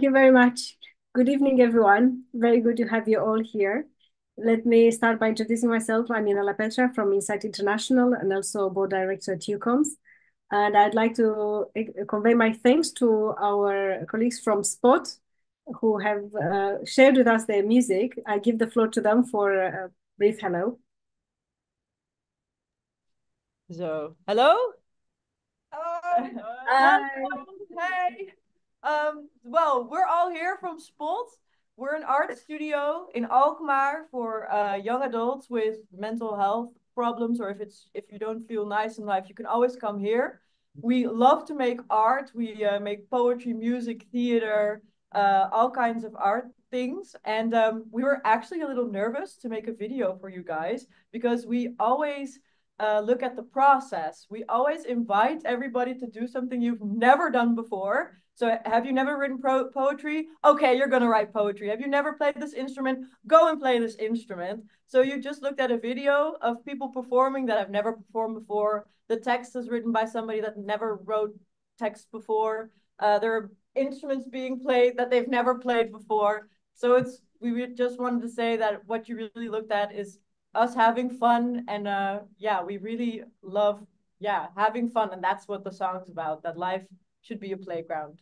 Thank you very much. Good evening, everyone. Very good to have you all here. Let me start by introducing myself. I'm Ionela Petrea from Insight International and also board director at EUCOMS. And I'd like to eh, convey my thanks to our colleagues from Spot who have uh, shared with us their music. I give the floor to them for a brief hello. So, hello? Hello. Hi. Hey. Um, well, we're all here from Spot. We're an art studio in Alkmaar for uh, young adults with mental health problems, or if it's if you don't feel nice in life, you can always come here. We love to make art. We uh, make poetry, music, theater, uh, all kinds of art things. And um, we were actually a little nervous to make a video for you guys because we always uh, look at the process. We always invite everybody to do something you've never done before. So have you never written poetry? Okay, you're going to write poetry. Have you never played this instrument? Go and play this instrument. So you just looked at a video of people performing that have never performed before. The text is written by somebody that never wrote text before. Uh, there are instruments being played that they've never played before. So it's we just wanted to say that what you really looked at is us having fun and uh yeah, we really love yeah, having fun and that's what the song's about, that life should be a playground.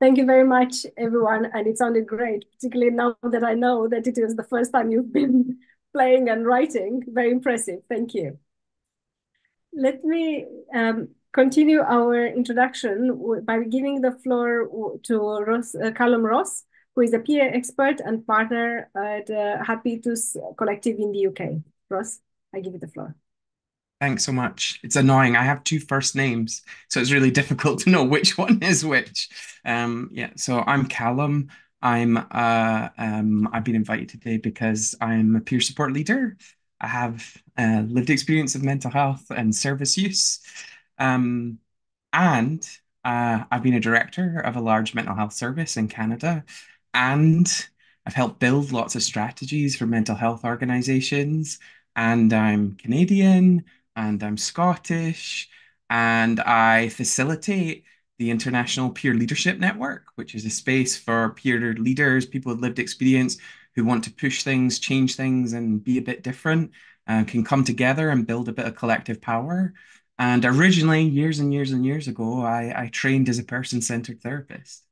Thank you very much, everyone. And it sounded great, particularly now that I know that it is the first time you've been playing and writing. Very impressive. Thank you. Let me um, continue our introduction by giving the floor to Ross, uh, Callum Ross, who is a peer expert and partner at uh, Habitus Collective in the UK. Ross, I give you the floor. Thanks so much. It's annoying. I have two first names, so it's really difficult to know which one is which. Um, yeah, so I'm Callum. I'm uh, um, I've been invited today because I'm a peer support leader. I have uh, lived experience of mental health and service use, um, and uh, I've been a director of a large mental health service in Canada, and I've helped build lots of strategies for mental health organizations. And I'm Canadian and I'm Scottish, and I facilitate the International Peer Leadership Network, which is a space for peer leaders, people with lived experience who want to push things, change things, and be a bit different, uh, can come together and build a bit of collective power. And originally, years and years and years ago, I, I trained as a person centered therapist.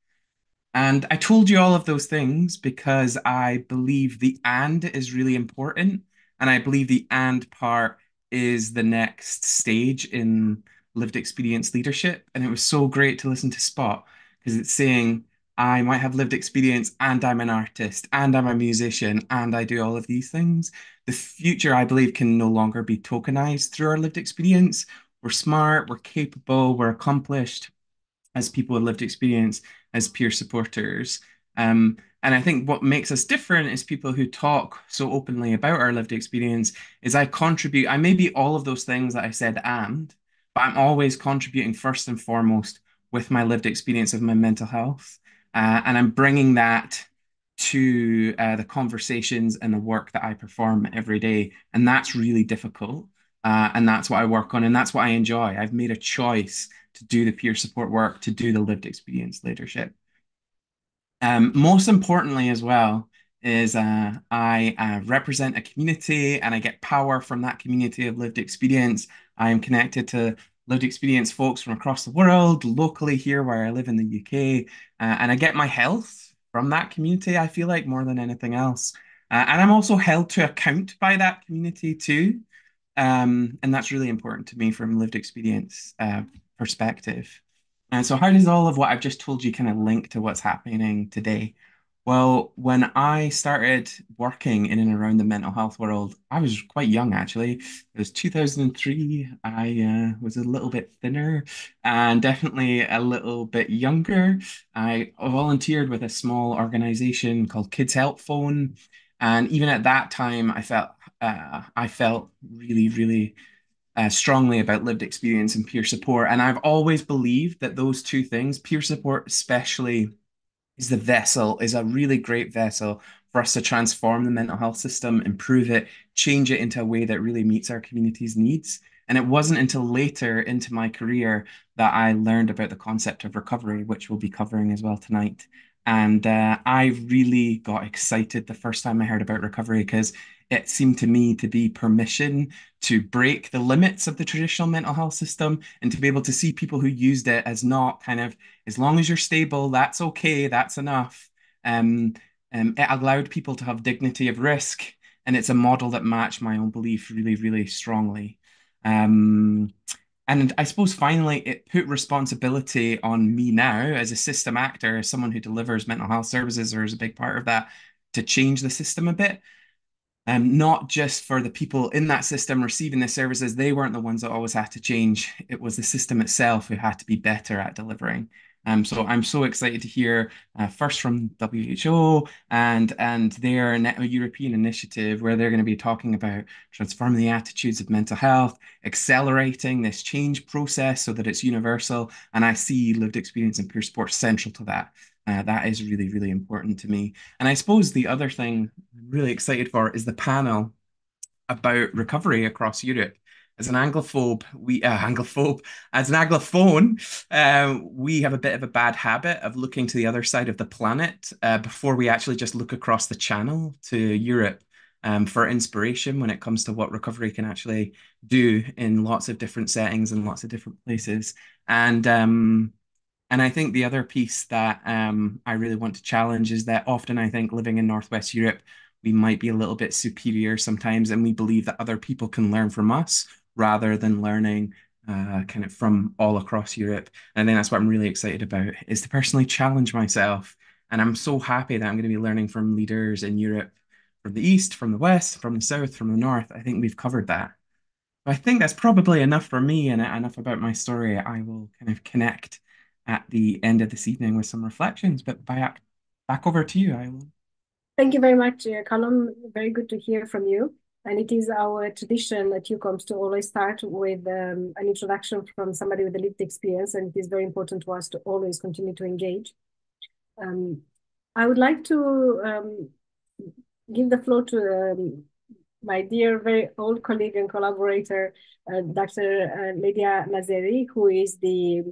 And I told you all of those things because I believe the and is really important. And I believe the and part is the next stage in lived experience leadership. And it was so great to listen to Spot because it's saying, I might have lived experience and I'm an artist and I'm a musician and I do all of these things. The future, I believe, can no longer be tokenized through our lived experience. We're smart, we're capable, we're accomplished as people with lived experience, as peer supporters. Um, and I think what makes us different is people who talk so openly about our lived experience is I contribute, I may be all of those things that I said and, but I'm always contributing first and foremost with my lived experience of my mental health. Uh, and I'm bringing that to uh, the conversations and the work that I perform every day. And that's really difficult. Uh, and that's what I work on. And that's what I enjoy. I've made a choice to do the peer support work, to do the lived experience leadership. Um, most importantly, as well, is uh, I uh, represent a community and I get power from that community of lived experience. I am connected to lived experience folks from across the world, locally here where I live in the UK, uh, and I get my health from that community, I feel like, more than anything else. Uh, and I'm also held to account by that community too. Um, and that's really important to me from lived experience uh, perspective. And so, how does all of what I've just told you kind of link to what's happening today? Well, when I started working in and around the mental health world, I was quite young actually. It was 2003. I uh, was a little bit thinner and definitely a little bit younger. I volunteered with a small organization called Kids Help Phone. And even at that time, I felt uh, I felt really, really uh, strongly about lived experience and peer support. And I've always believed that those two things, peer support especially, is the vessel, is a really great vessel for us to transform the mental health system, improve it, change it into a way that really meets our community's needs. And it wasn't until later into my career that I learned about the concept of recovery, which we'll be covering as well tonight. And uh, I really got excited the first time I heard about recovery because it seemed to me to be permission to break the limits of the traditional mental health system and to be able to see people who used it as not kind of, as long as you're stable, that's okay, that's enough. Um, um, it allowed people to have dignity of risk, and it's a model that matched my own belief really, really strongly. Um, and I suppose finally, it put responsibility on me now as a system actor, as someone who delivers mental health services or is a big part of that, to change the system a bit. Um, not just for the people in that system receiving the services, they weren't the ones that always had to change. It was the system itself who had to be better at delivering. Um, so I'm so excited to hear uh, first from WHO and and their European initiative where they're going to be talking about transforming the attitudes of mental health, accelerating this change process so that it's universal. And I see lived experience and peer support central to that. Uh, that is really, really important to me. And I suppose the other thing I'm really excited for is the panel about recovery across Europe as an Anglophobe, we uh, Anglophobe, as an Anglophone, uh, we have a bit of a bad habit of looking to the other side of the planet uh, before we actually just look across the channel to Europe um, for inspiration when it comes to what recovery can actually do in lots of different settings and lots of different places. And um, and I think the other piece that um, I really want to challenge is that often I think living in Northwest Europe, we might be a little bit superior sometimes, and we believe that other people can learn from us rather than learning uh, kind of from all across Europe. And then that's what I'm really excited about is to personally challenge myself. And I'm so happy that I'm going to be learning from leaders in Europe, from the East, from the West, from the South, from the North. I think we've covered that. I think that's probably enough for me and enough about my story. I will kind of connect at the end of this evening with some reflections. But back, back over to you, will. Thank you very much, uh, Callum. Very good to hear from you. And it is our tradition at EUCOMS to always start with um, an introduction from somebody with a lived experience. And it is very important to us to always continue to engage. Um, I would like to um, give the floor to um, my dear, very old colleague and collaborator, uh, Dr. Uh, Ledia Lazeri, who is the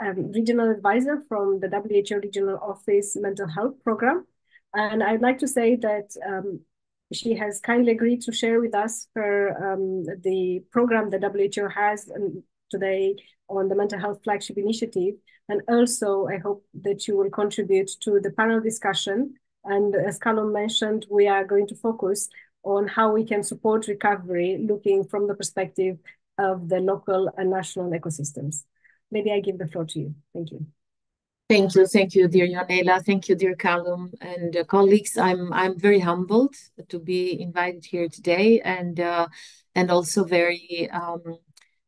um, regional advisor from the WHO Regional Office Mental Health Program. And I'd like to say that um, she has kindly agreed to share with us her um, the program the WHO has um, today on the mental health flagship initiative. And also, I hope that you will contribute to the panel discussion. And as Callum mentioned, we are going to focus on how we can support recovery, looking from the perspective of the local and national ecosystems. Maybe I give the floor to you. Thank you. Thank you, thank you, dear Ionela. Thank you, dear Callum and uh, colleagues. I'm I'm very humbled to be invited here today, and uh, and also very um,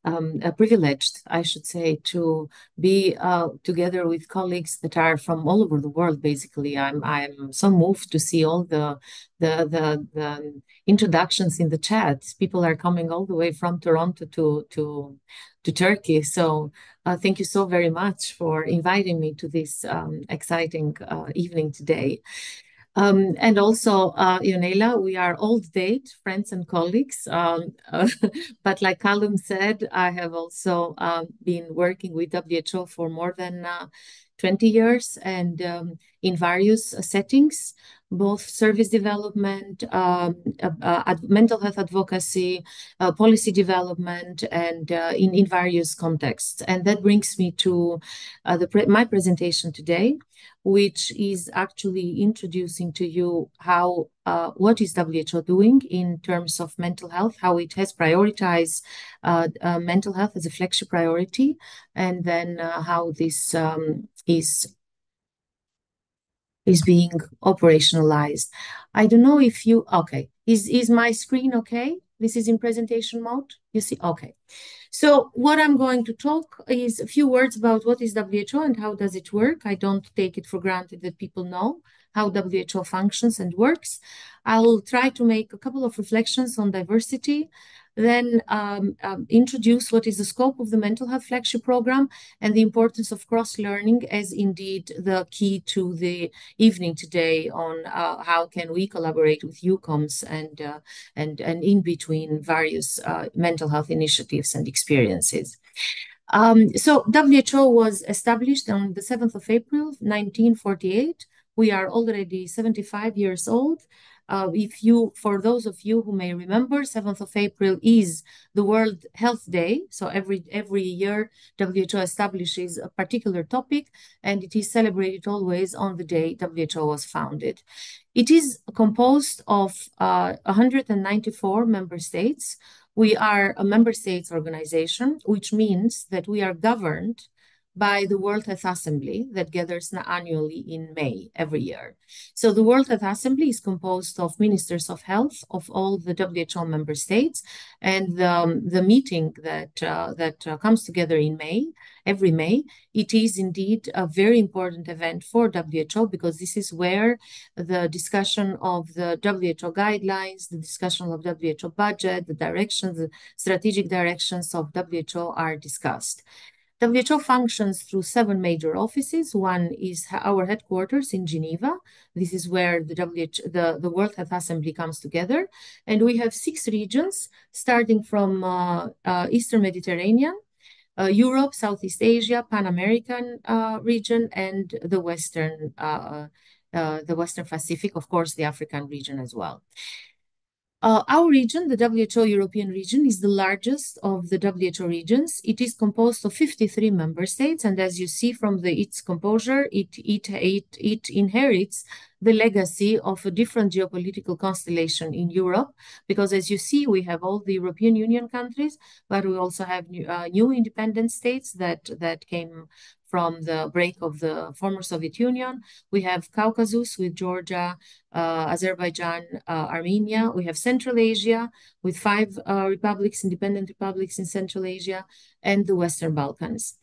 um, uh, privileged, I should say, to be uh, together with colleagues that are from all over the world. Basically, I'm I'm so moved to see all the the the, the introductions in the chat. People are coming all the way from Toronto to to to Turkey. So uh, thank you so very much for inviting me to this um, exciting uh, evening today. Um, and also, uh, Ionela, we are old date friends and colleagues. Um, uh, but like Callum said, I have also uh, been working with WHO for more than uh, 20 years and um, in various settings both service development, um, uh, uh, mental health advocacy, uh, policy development, and uh, in, in various contexts. And that brings me to uh, the pre my presentation today, which is actually introducing to you how uh, what is WHO doing in terms of mental health, how it has prioritized mental health as a flagship priority, and then how this um, is is being operationalized. I don't know if you, okay, is, is my screen okay? This is in presentation mode, you see, okay. So what I'm going to talk is a few words about what is WHO and how does it work. I don't take it for granted that people know how WHO functions and works. I'll try to make a couple of reflections on diversity then um, um, introduce what is the scope of the mental health flagship program and the importance of cross-learning as indeed the key to the evening today on uh, how can we collaborate with EUCOMS and, uh, and, and in between various uh, mental health initiatives and experiences. Um, so WHO was established on the 7th of April, 1948. We are already 75 years old. Uh, if you, for those of you who may remember, 7th of April is the World Health Day. So every every year, WHO establishes a particular topic, and it is celebrated always on the day WHO was founded. It is composed of uh, 194 member states. We are a member states organization, which means that we are governed by the World Health Assembly that gathers annually in May every year. So the World Health Assembly is composed of ministers of health of all the WHO member states, and um, the meeting that uh, that uh, comes together in May every May, it is indeed a very important event for WHO because this is where the discussion of the WHO guidelines, the discussion of WHO budget, the directions, the strategic directions of WHO are discussed. WHO functions through seven major offices. One is our headquarters in Geneva. This is where the, WHO, the, the World Health Assembly comes together. And we have six regions, starting from uh, uh, Eastern Mediterranean, uh, Europe, Southeast Asia, Pan American uh, region, and the Western, uh, uh, the Western Pacific, of course, the African region as well. Uh, our region, the WHO European region, is the largest of the WHO regions. It is composed of 53 member states, and as you see from the, its composure, it, it, it, it inherits the legacy of a different geopolitical constellation in Europe, because as you see, we have all the European Union countries, but we also have new, uh, new independent states that, that came from the break of the former Soviet Union. We have Caucasus with Georgia, uh, Azerbaijan, uh, Armenia. We have Central Asia with five uh, republics, independent republics in Central Asia, and the Western Balkans.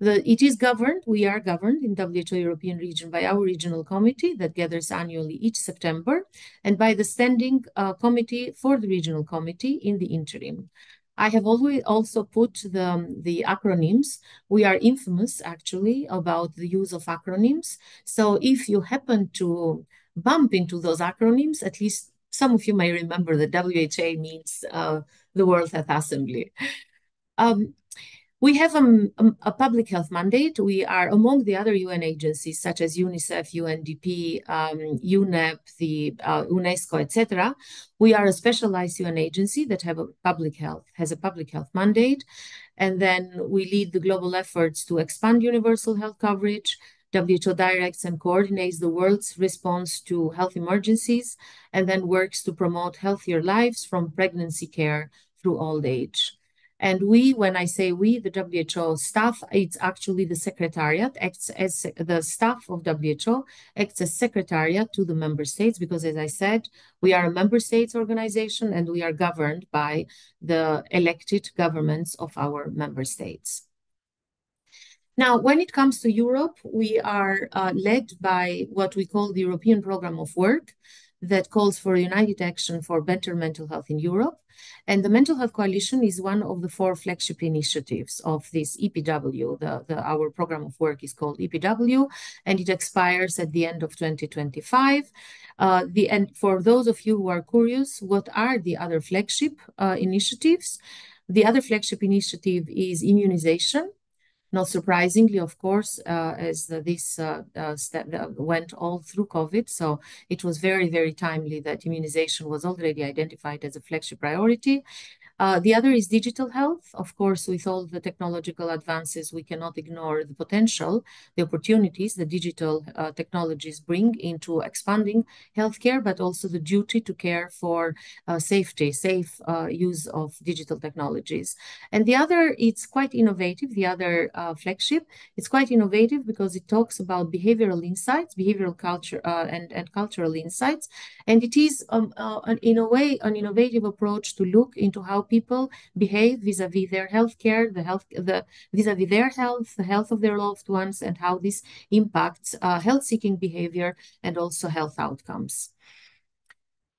The, it is governed, we are governed in WHO European region by our regional committee that gathers annually each September and by the standing uh, committee for the regional committee in the interim. I have always also put the, the acronyms. We are infamous actually about the use of acronyms. So if you happen to bump into those acronyms, at least some of you may remember that WHA means uh, the World Health Assembly. Um, we have a, a, public health mandate. We are among the other UN agencies such as UNICEF, UNDP, um, UNEP, the uh, UNESCO, etc. We are a specialized UN agency that have a public health has a public health mandate, and then we lead the global efforts to expand universal health coverage. WHO directs and coordinates the world's response to health emergencies, and then works to promote healthier lives from pregnancy care through old age. And we, when I say we, the WHO staff, it's actually the secretariat, acts as the staff of WHO acts as secretariat to the member states, because as I said, we are a member states organization and we are governed by the elected governments of our member states. Now, when it comes to Europe, we are uh, led by what we call the European Program of Work that calls for united action for better mental health in Europe. And the Mental Health Coalition is one of the four flagship initiatives of this EPW. The, the, our program of work is called EPW, and it expires at the end of 2025. Uh, the and for those of you who are curious, what are the other flagship uh, initiatives? The other flagship initiative is immunization. Not surprisingly, of course, uh, as this uh, uh, went all through COVID, so it was very, very timely that immunization was already identified as a flagship priority. Uh, the other is digital health. Of course, with all the technological advances, we cannot ignore the potential, the opportunities that digital uh, technologies bring into expanding healthcare, but also the duty to care for uh, safety, safe uh, use of digital technologies. And the other, it's quite innovative. The other uh, flagship, it's quite innovative because it talks about behavioral insights, behavioral culture, and, and cultural insights. And it is, um, an, in a way, an innovative approach to look into how people behave vis-a-vis their healthcare, the health, the vis-a-vis their health, the health of their loved ones, and how this impacts uh, health-seeking behavior and also health outcomes.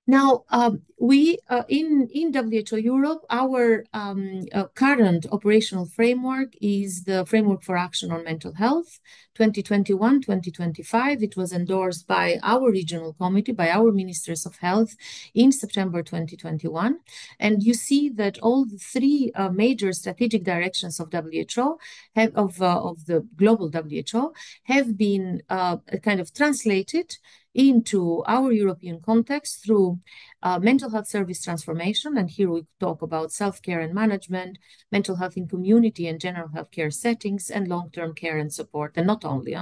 Now, um, we uh, in in WHO Europe, our um, uh, current operational framework is the framework for action on mental health, 2021-2025. It was endorsed by our regional committee, by our ministers of health, in September 2021, and you see that all the three uh, major strategic directions of WHO have of uh, of the global WHO have been uh, kind of translated into our European context through uh, mental health service transformation. And here we talk about self-care and management, mental health in community and general healthcare settings, and long-term care and support. And not only?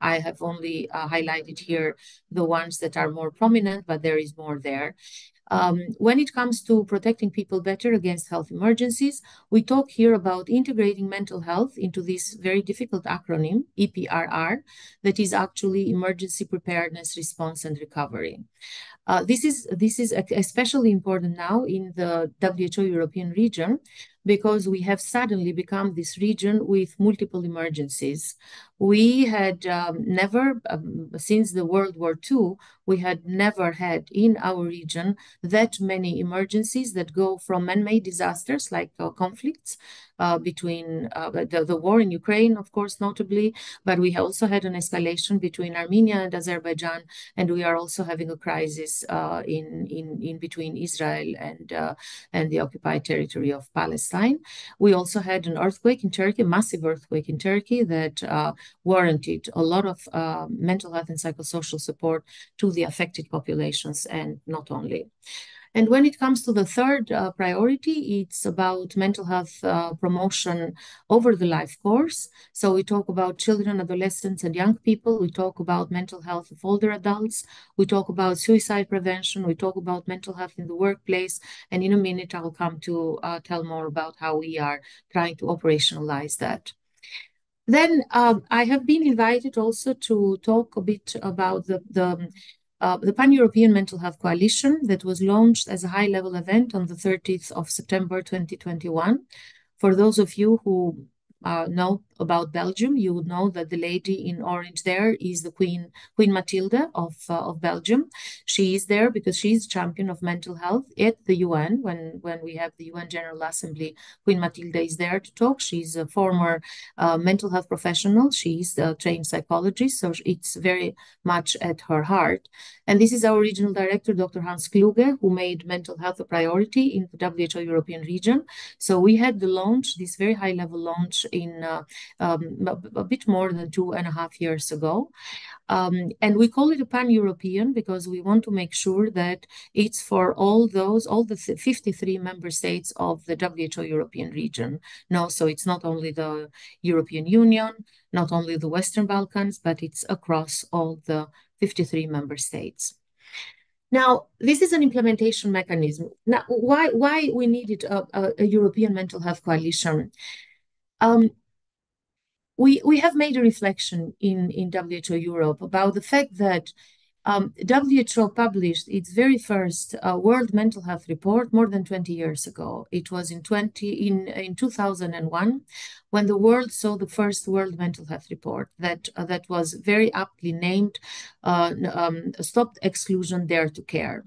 I have only uh, highlighted here the ones that are more prominent, but there is more there. Um, when it comes to protecting people better against health emergencies, we talk here about integrating mental health into this very difficult acronym, EPRR, that is actually Emergency Preparedness, Response and Recovery. Uh, this is this is especially important now in the WHO European region because we have suddenly become this region with multiple emergencies. We had um, never, um, since the World War II, we had never had in our region that many emergencies that go from man-made disasters like uh, conflicts between uh, the, the war in Ukraine, of course, notably, but we also had an escalation between Armenia and Azerbaijan, and we are also having a crisis uh, in, in, in between Israel and, uh, and the occupied territory of Palestine. We also had an earthquake in Turkey, a massive earthquake in Turkey that uh, warranted a lot of uh, mental health and psychosocial support to the affected populations and not only. And when it comes to the third uh, priority, it's about mental health uh, promotion over the life course. So we talk about children, adolescents, and young people. We talk about mental health of older adults. We talk about suicide prevention. We talk about mental health in the workplace. And in a minute, I'll come to uh, tell more about how we are trying to operationalize that. Then um, I have been invited also to talk a bit about the, the uh, the Pan-European Mental Health Coalition that was launched as a high-level event on the 30th of September 2021. For those of you who uh, know about Belgium, you would know that the lady in orange there is the Queen Queen Matilda of uh, of Belgium. She is there because she is champion of mental health at the UN. When when we have the UN General Assembly, Queen Matilda is there to talk. She's a former uh, mental health professional. She's a trained psychologist, so it's very much at her heart. And this is our regional director, Dr. Hans Kluge, who made mental health a priority in the WHO European region. So we had the launch, this very high level launch in uh, um, a, bit more than two and a half years ago. Um, and we call it a pan-European because we want to make sure that it's for all those, all the 53 member states of the WHO European region. No, so it's not only the European Union, not only the Western Balkans, but it's across all the 53 member states. Now, this is an implementation mechanism. Now, why why we needed a, a, a European mental health coalition? Um, we, we have made a reflection in, in WHO Europe about the fact that um, WHO published its very first uh, World Mental Health Report more than 20 years ago. It was in 20 in in 2001 when the world saw the first World Mental Health Report that uh, that was very aptly named uh, um, "Stop Exclusion, Dare to Care."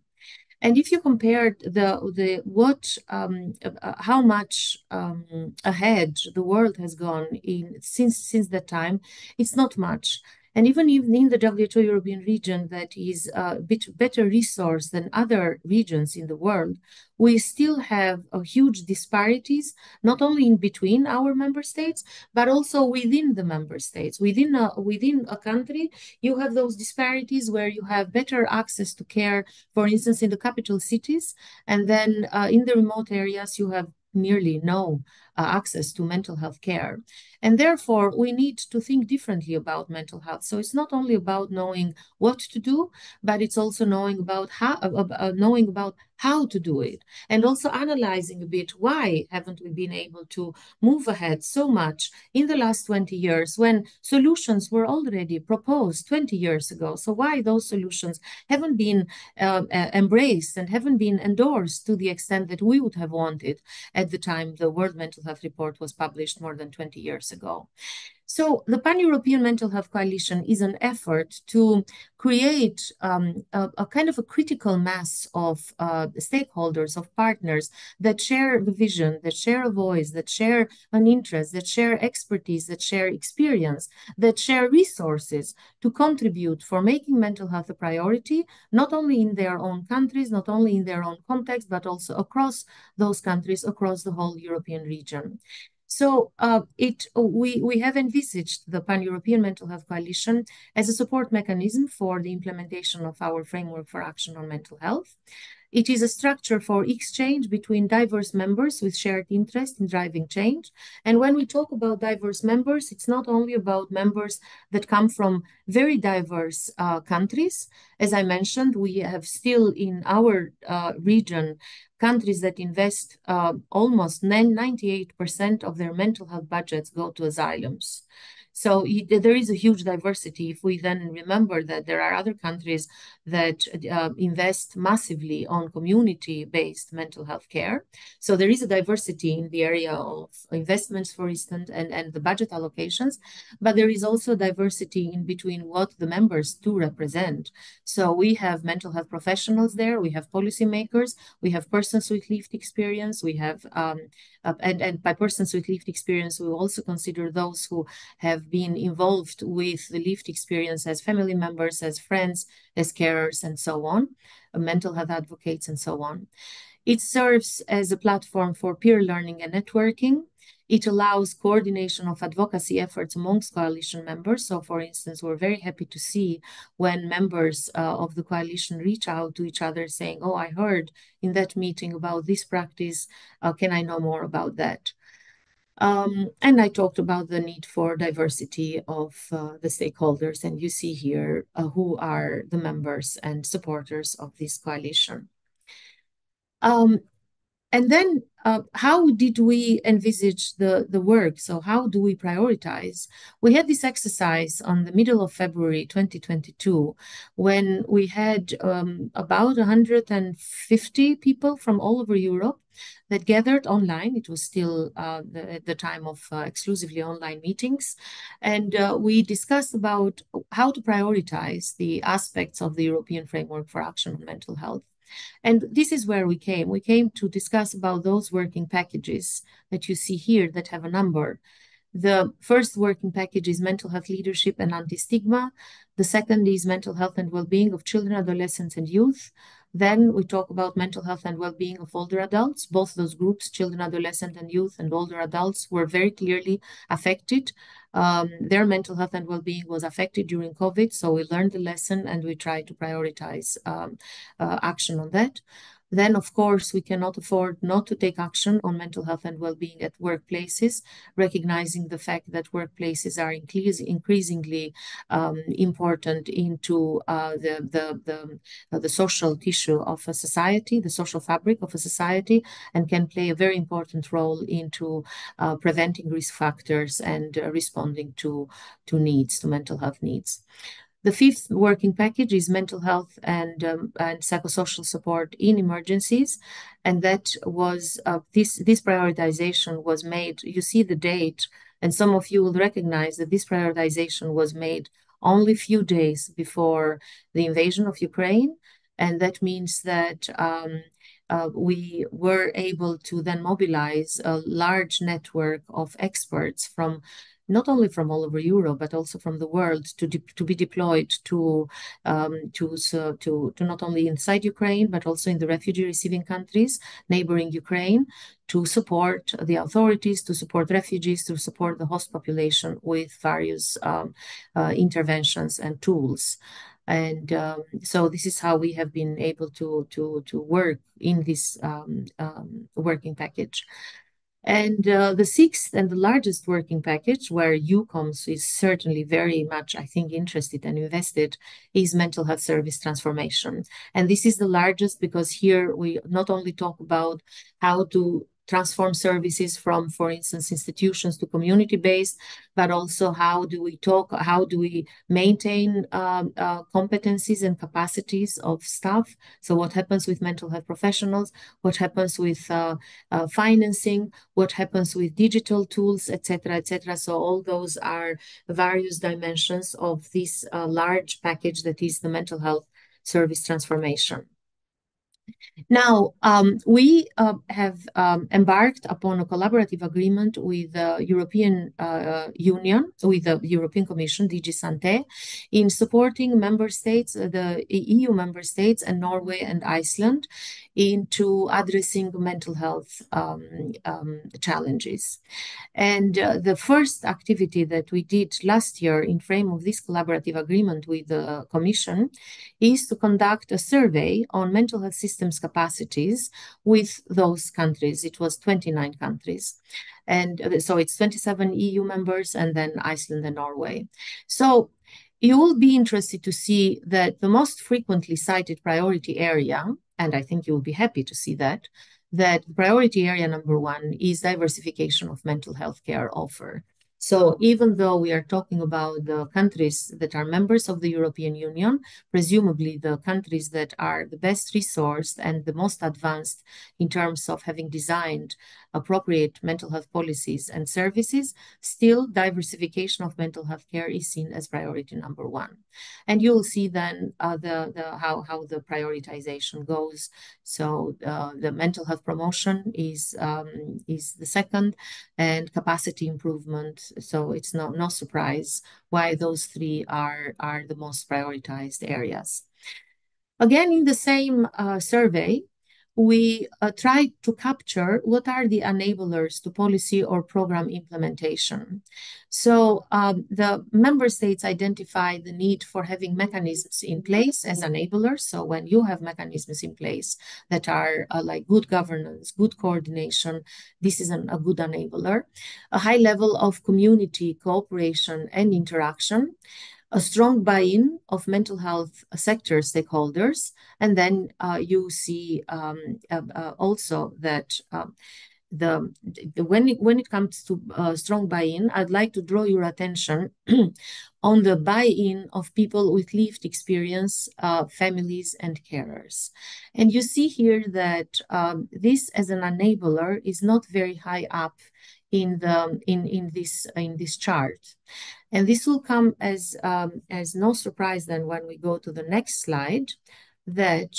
And if you compared the the what um, uh, how much um, ahead the world has gone in since since that time, it's not much. And even in the WHO European region that is a bit better resource than other regions in the world, we still have a huge disparities, not only in between our member states, but also within the member states. Within a, within a country, you have those disparities where you have better access to care, for instance, in the capital cities, and then uh, in the remote areas, you have nearly no uh, access to mental health care. And therefore, we need to think differently about mental health. So it's not only about knowing what to do, but it's also knowing about how, uh, uh, knowing about how to do it, and also analyzing a bit why haven't we been able to move ahead so much in the last 20 years when solutions were already proposed 20 years ago. So why those solutions haven't been uh, uh embraced and haven't been endorsed to the extent that we would have wanted at the time the World Mental Health Report was published more than 20 years ago. So the Pan-European Mental Health Coalition is an effort to create um, a, a, kind of a critical mass of uh, stakeholders, of partners that share the vision, that share a voice, that share an interest, that share expertise, that share experience, that share resources to contribute for making mental health a priority, not only in their own countries, not only in their own context, but also across those countries, across the whole European region. So uh, it we we have envisaged the Pan-European Mental Health Coalition as a support mechanism for the implementation of our framework for action on mental health. It is a structure for exchange between diverse members with shared interest in driving change. And when we talk about diverse members, it's not only about members that come from very diverse uh, countries. As I mentioned, we have still in our uh, region countries that invest uh, almost 98% of their mental health budgets go to asylums. So there is a huge diversity. If we then remember that there are other countries that uh, invest massively on community-based mental health care, so there is a diversity in the area of investments, for instance, and, and the budget allocations, but there is also diversity in between what the members do represent. So we have mental health professionals there, we have policymakers, we have persons with lived experience, we have, um, uh, and, and by persons with lived experience, we also consider those who have been involved with the lived experience as family members, as friends, as carers, and so on, uh, mental health advocates, and so on. It serves as a platform for peer learning and networking. It allows coordination of advocacy efforts amongst coalition members. So, for instance, we're very happy to see when members uh, of the coalition reach out to each other saying, Oh, I heard in that meeting about this practice. Uh, can I know more about that? Um, and I talked about the need for diversity of uh, the stakeholders, and you see here uh, who are the members and supporters of this coalition. Um, and then uh, how did we envisage the, the work? So how do we prioritize? We had this exercise on the middle of February 2022 when we had um, about 150 people from all over Europe that gathered online. It was still uh, the, at the time of uh, exclusively online meetings. And uh, we discussed about how to prioritize the aspects of the European Framework for Action on Mental Health. And this is where we came. We came to discuss about those working packages that you see here that have a number. The first working package is mental health leadership and anti-stigma. The second is mental health and well-being of children, adolescents, and youth. Then we talk about mental health and well-being of older adults. Both those groups, children, adolescent, and youth, and older adults, were very clearly affected. Um, their mental health and well-being was affected during COVID, so we learned the lesson and we try to prioritize um, uh, action on that then of course we cannot afford not to take action on mental health and well-being at workplaces, recognizing the fact that workplaces are increasingly um, important into uh, the the the, uh, the social tissue of a society, the social fabric of a society, and can play a very important role into uh, preventing risk factors and uh, responding to to needs, to mental health needs. The fifth working package is mental health and, um, and psychosocial support in emergencies. And that was uh, this, this prioritization was made. You see the date, and some of you will recognize that this prioritization was made only a few days before the invasion of Ukraine. And that means that um, uh, we were able to then mobilize a large network of experts from not only from all over Europe but also from the world to to be deployed to um, to so to to not only inside Ukraine but also in the refugee receiving countries neighboring Ukraine to support the authorities, to support refugees, to support the host population with various um, uh, interventions and tools and um, so this is how we have been able to to to work in this um, um, working package. And uh, the sixth and the largest working package, where EUCOMS is certainly very much, I think, interested and invested, is mental health service transformation. And this is the largest because here we not only talk about how to transform services from, for instance, institutions to community-based, but also how do we talk, how do we maintain um, uh, competencies and capacities of staff? So what happens with mental health professionals? What happens with uh, uh, financing? What happens with digital tools, etc., etc. So all those are various dimensions of this uh, large package that is the mental health service transformation. Now, um, we uh, have um, embarked upon a collaborative agreement with the European uh, Union, with the European Commission, DG Sante, in supporting member states, uh, the EU member states, and Norway and Iceland into addressing mental health um, um, challenges. And uh, the first activity that we did last year in frame of this collaborative agreement with the Commission is to conduct a survey on mental health systems capacities with those countries. It was 29 countries. And uh, so it's 27 EU members and then Iceland and Norway. So you will be interested to see that the most frequently cited priority area and I think you'll be happy to see that, that priority area number one is diversification of mental health care offer. So even though we are talking about the countries that are members of the European Union, presumably the countries that are the best resourced and the most advanced in terms of having designed appropriate mental health policies and services, still diversification of mental health care is seen as priority number one. And you'll see then uh, the, the how, how the prioritization goes. So uh, the mental health promotion is, um, is the second and capacity improvement. So it's no, no surprise why those three are, are the most prioritized areas. Again, in the same uh, survey, we uh, try to capture what are the enablers to policy or program implementation. So um, the member states identify the need for having mechanisms in place as enablers. So when you have mechanisms in place that are uh, like good governance, good coordination, this is an, a good enabler. A high level of community cooperation and interaction a strong buy-in of mental health sector stakeholders, and then uh, you see um, uh, also that um, the, the, when it, when it comes to uh, strong buy-in, I'd like to draw your attention on the buy-in of people with lived experience, uh, families and carers. And you see here that um, this as an enabler is not very high up in the in in this in this chart and this will come as um, as no surprise then when we go to the next slide that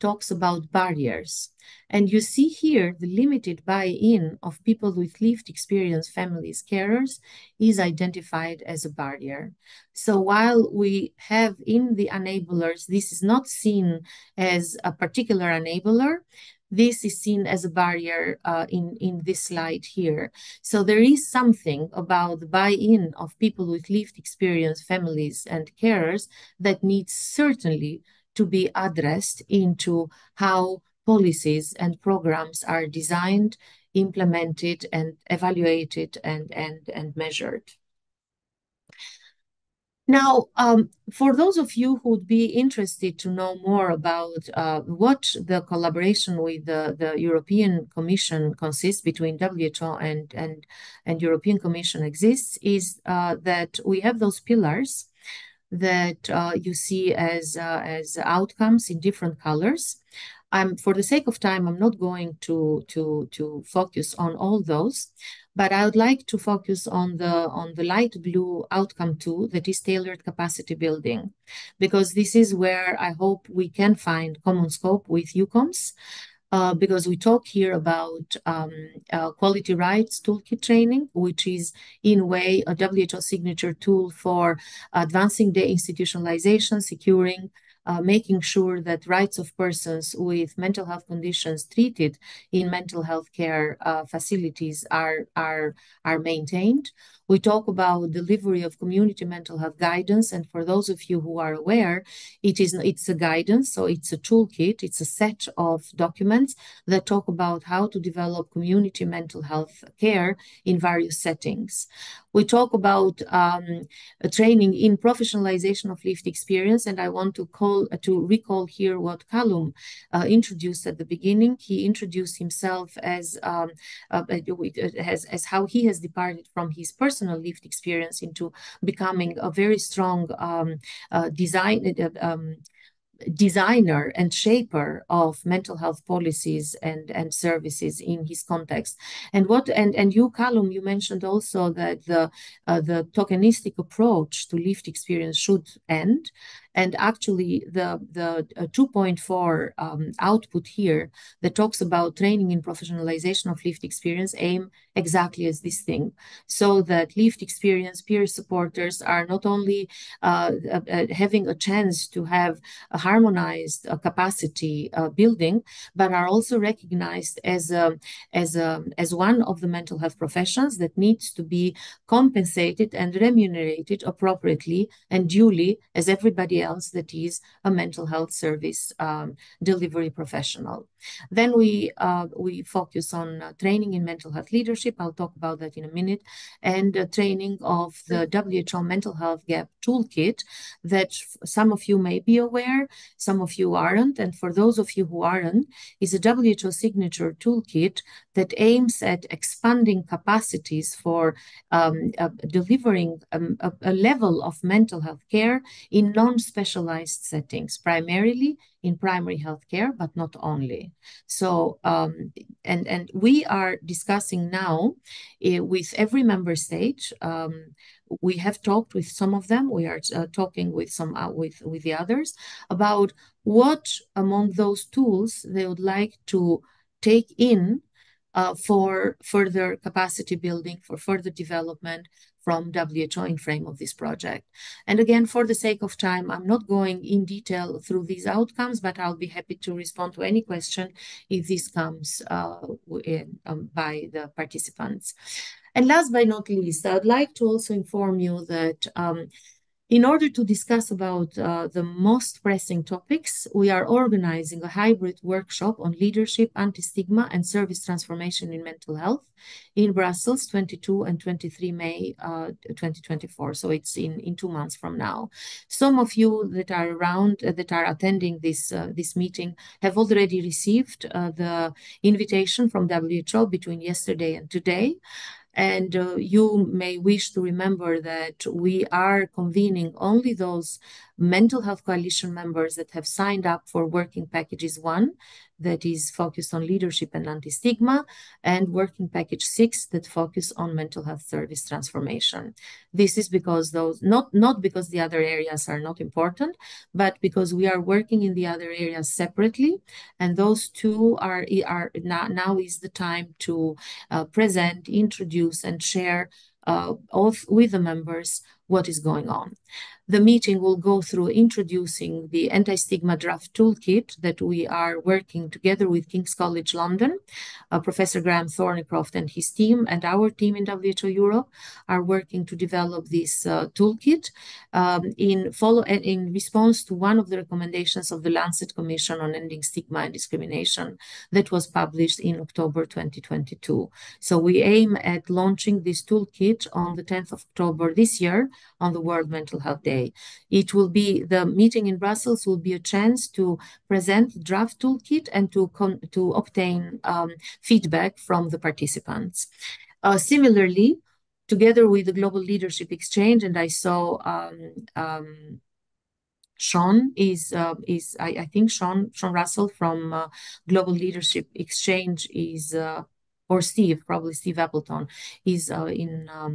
talks about barriers. And you see here the limited buy-in of people with lived experience families carers is identified as a barrier. So while we have in the enablers this is not seen as a particular enabler this is seen as a barrier uh, in, in this slide here. So there is something about the buy-in of people with lived experience, families and carers that needs certainly to be addressed into how policies and programs are designed, implemented and evaluated and, and, and measured. Now, um, for those of you who would be interested to know more about uh, what the collaboration with the, the European Commission consists between WHO and, and, and European Commission exists, is uh, that we have those pillars that uh, you see as, uh, as outcomes in different colors. I'm, for the sake of time, I'm not going to, to, to focus on all those, but I would like to focus on the on the light blue outcome two that is tailored capacity building, because this is where I hope we can find common scope with EUCOMS. Uh, because we talk here about um, uh, quality rights toolkit training, which is in a way a WHO signature tool for advancing the institutionalization, securing uh, making sure that rights of persons with mental health conditions treated in mental health care uh, facilities are, are, are maintained. We talk about delivery of community mental health guidance. And for those of you who are aware, it is, it's a guidance. So it's a toolkit. It's a set of documents that talk about how to develop community mental health care in various settings. We talk about um, training in professionalization of lived experience, and I want to call to recall here what Callum uh, introduced at the beginning. He introduced himself as um, uh, as as how he has departed from his personal lived experience into becoming a very strong um, uh, design uh, um, designer and shaper of mental health policies and, and services in his context. And what and, and you, Callum, you mentioned also that the uh, the tokenistic approach to lived experience should end. And actually, the, the uh, 2.4 um, output here that talks about training in professionalization of lived experience aim exactly as this thing, so that lived experience peer supporters are not only uh, uh, uh having a chance to have a harmonized uh, capacity uh, building, but are also recognized as a, as a, as one of the mental health professions that needs to be compensated and remunerated appropriately and duly as everybody else that is a mental health service um, delivery professional. Then we uh, we focus on uh, training in mental health leadership. I'll talk about that in a minute, and uh, training of the WHO Mental Health Gap Toolkit that some of you may be aware, some of you aren't, and for those of you who aren't, is a WHO signature toolkit that aims at expanding capacities for um, uh, delivering um, a, a level of mental health care in non-specialized settings, primarily in primary health care, but not only. So, um, and, and we are discussing now uh, with every member state. Um, we have talked with some of them. We are uh, talking with some uh, with with the others about what among those tools they would like to take in uh, for further capacity building, for further development, from WHO in frame of this project. And again, for the sake of time, I'm not going in detail through these outcomes, but I'll be happy to respond to any question if this comes uh, in, um, by the participants. And last but not least, I'd like to also inform you that um, in order to discuss about uh, the most pressing topics, we are organizing a hybrid workshop on leadership, anti-stigma, and service transformation in mental health in Brussels, 22 and 23 May uh, 2024. So it's in, in two months from now. Some of you that are around, uh, that are attending this, uh, this meeting have already received uh, the invitation from WHO between yesterday and today. And uh, you may wish to remember that we are convening only those mental health coalition members that have signed up for working packages one that is focused on leadership and anti-stigma, and working package six that focus on mental health service transformation. This is because those, not, not because the other areas are not important, but because we are working in the other areas separately, and those two are, are now, now is the time to uh, present, introduce, and share uh, with the members what is going on. The meeting will go through introducing the anti-stigma draft toolkit that we are working together with King's College London. Uh, Professor Graham Thornicroft and his team and our team in WHO Europe are working to develop this uh, toolkit um, in follow in response to one of the recommendations of the Lancet Commission on Ending Stigma and Discrimination that was published in October 2022. So we aim at launching this toolkit on the 10th of October this year on the World Mental Health Day. It will be, the meeting in Brussels will be a chance to present the draft toolkit and to, to obtain um, feedback from the participants. Uh, similarly, together with the Global Leadership Exchange, and I saw um, um, Sean is uh, is I, I, think Sean Sean Russell from uh, Global Leadership Exchange is uh, or Steve, probably Steve Appleton, is uh, in um,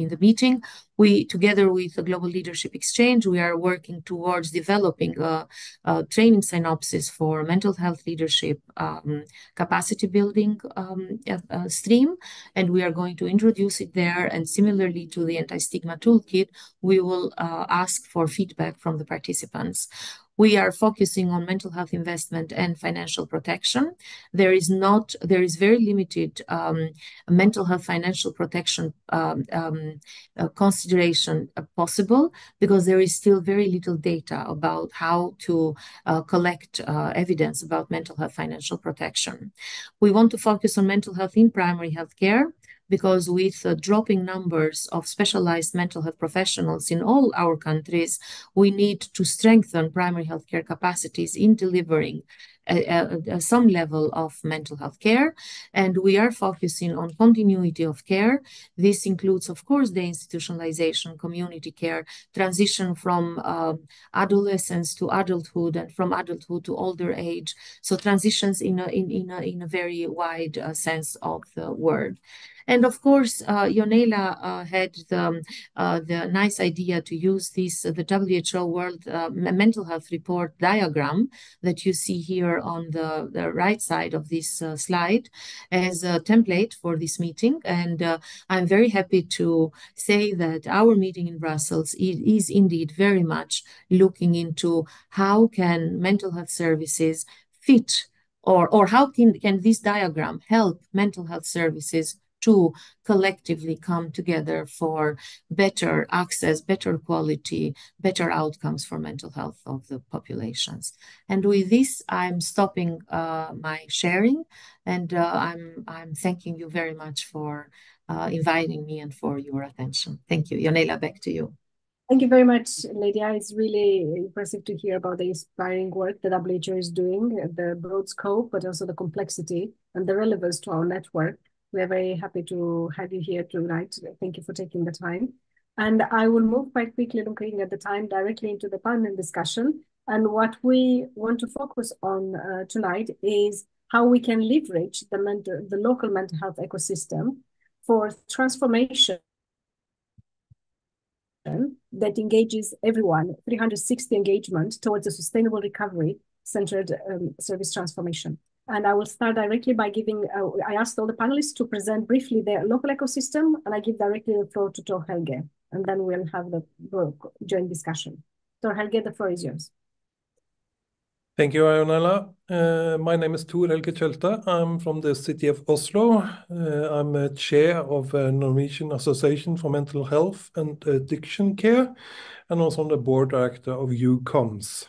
in the meeting. We, together with the Global Leadership Exchange, we are working towards developing a, a training synopsis for mental health leadership um, capacity building um, uh, stream, and we are going to introduce it there. And similarly to the anti-stigma toolkit, we will uh, ask for feedback from the participants. We are focusing on mental health investment and financial protection. There is not, there is very limited um, mental health financial protection um, um, uh, consideration uh, possible because there is still very little data about how to uh, collect uh, evidence about mental health financial protection. We want to focus on mental health in primary health care because with uh, dropping numbers of specialized mental health professionals in all our countries, we need to strengthen primary healthcare capacities in delivering some level of mental health care, and we are focusing on continuity of care. This includes, of course, the institutionalization, community care, transition from um, adolescence to adulthood, and from adulthood to older age. So transitions in a in in a, in a very wide uh, sense of the word. And of course, uh, Ionela uh, had the, uh, the nice idea to use this, uh, the WHO World uh, Mental Health Report diagram that you see here on the, the right side of this uh, slide as a template for this meeting. And I'm very happy to say that our meeting in Brussels is, is indeed very much looking into how can mental health services fit or, or how can, can this diagram help mental health services to collectively come together for better access, better quality, better outcomes for mental health of the populations. And with this, I'm stopping uh, my sharing, and uh, I'm I'm thanking you very much for uh, inviting me and for your attention. Thank you, Ionela. Back to you. Thank you very much, Ledia. It's really impressive to hear about the inspiring work that WHO is doing, the broad scope, but also the complexity and the relevance to our network. We're very happy to have you here tonight. Thank you for taking the time. And I will move quite quickly, looking at the time, directly into the panel discussion. And what we want to focus on uh, tonight is how we can leverage the, mental, the local mental health ecosystem for transformation that engages everyone, 360 engagement towards a sustainable recovery centered um, service transformation. And I will start directly by giving, uh, I asked all the panelists to present briefly their local ecosystem, and I give directly the floor to Tor Helge, and then we'll have the joint discussion. Tor Helge, the floor is yours. Thank you, Ionela. Uh, my name is Tor Helge. I'm from the city of Oslo. Uh, I'm a chair of a Norwegian Association for Mental Health and Addiction Care, and also on the board director of EUCOMS.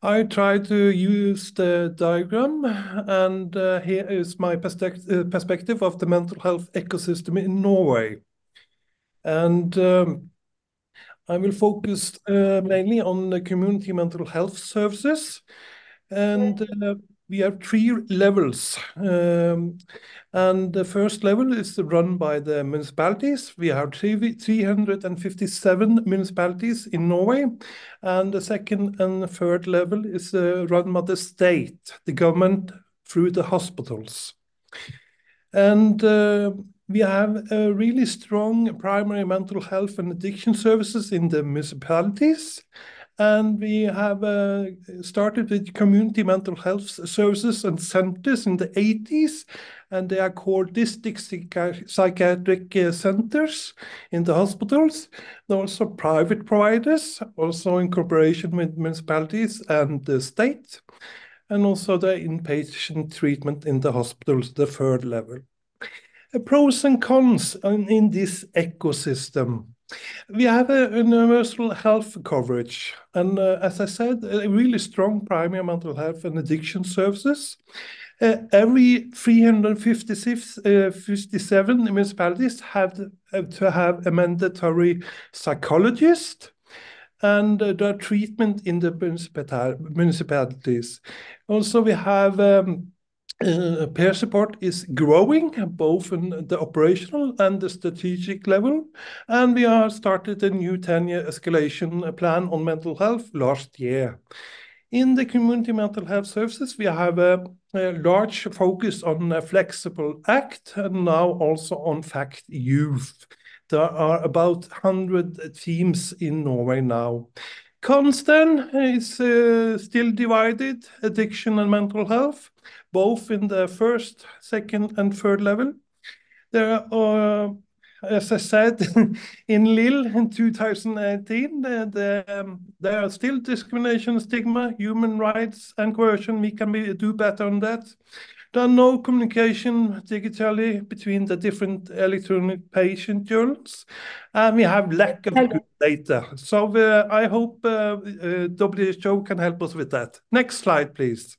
I try to use the diagram, and uh, here is my uh, perspective of the mental health ecosystem in Norway. And um, I will focus uh, mainly on the community mental health services. And uh, we have three levels. Um, and the first level is run by the municipalities. We have 357 municipalities in Norway. And the second and third level is uh, run by the state, the government, through the hospitals. And uh, we have a really strong primary mental health and addiction services in the municipalities and we have uh, started with community mental health services and centers in the 80s and they are called district psychiatric uh, centers in the hospitals. And also private providers also in cooperation with municipalities and the state and also the inpatient treatment in the hospitals the third level. Pros and cons in this ecosystem we have a universal health coverage, and uh, as I said, a really strong primary mental health and addiction services. Uh, every 357 uh, municipalities have to have a mandatory psychologist and uh, the treatment in the municipalities. Also, we have um, uh, peer support is growing both in the operational and the strategic level, and we have started a new 10-year escalation plan on mental health last year. In the community mental health services, we have a, large focus on a flexible act and now also on FACT youth. There are about 100 teams in Norway now. Constan is uh, still divided, addiction and mental health both in the first, second, and third level. There are, as I said, in Lille in 2018, the, the, um, there are still discrimination, stigma, human rights, and coercion. We can be, do better on that. There are no communication digitally between the different electronic patient journals, and we have lack of good data. So uh, I hope uh, uh, WHO can help us with that. Next slide, please.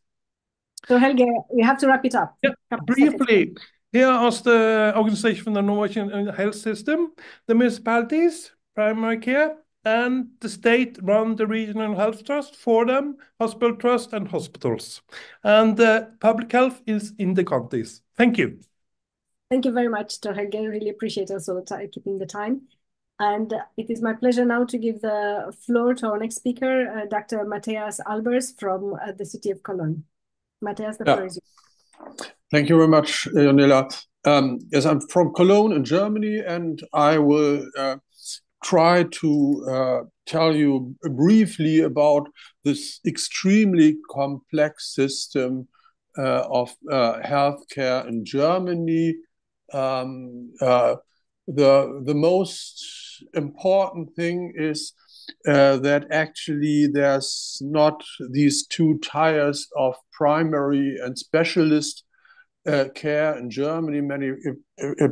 So Helge, we have to wrap it up. Yeah, briefly, Here is the Organization for the Norwegian Health System. The municipalities, primary care, and the state run the regional health trust for them, hospital trust and hospitals. And the public health is in the counties. Thank you. Thank you very much, Dr. Again, really appreciate also keeping the time. And it is my pleasure now to give the floor to our next speaker, uh, Dr. Matthias Albers from uh, the city of Cologne. Matthias, the yeah. floor is yours. Thank you very much, Ionela. Um, yes, I'm from Cologne in Germany, and I will uh, try to uh, tell you briefly about this extremely complex system uh, of uh, healthcare in Germany. Um, uh, the the most important thing is uh, that actually there's not these two tiers of primary and specialist uh, care in Germany. Many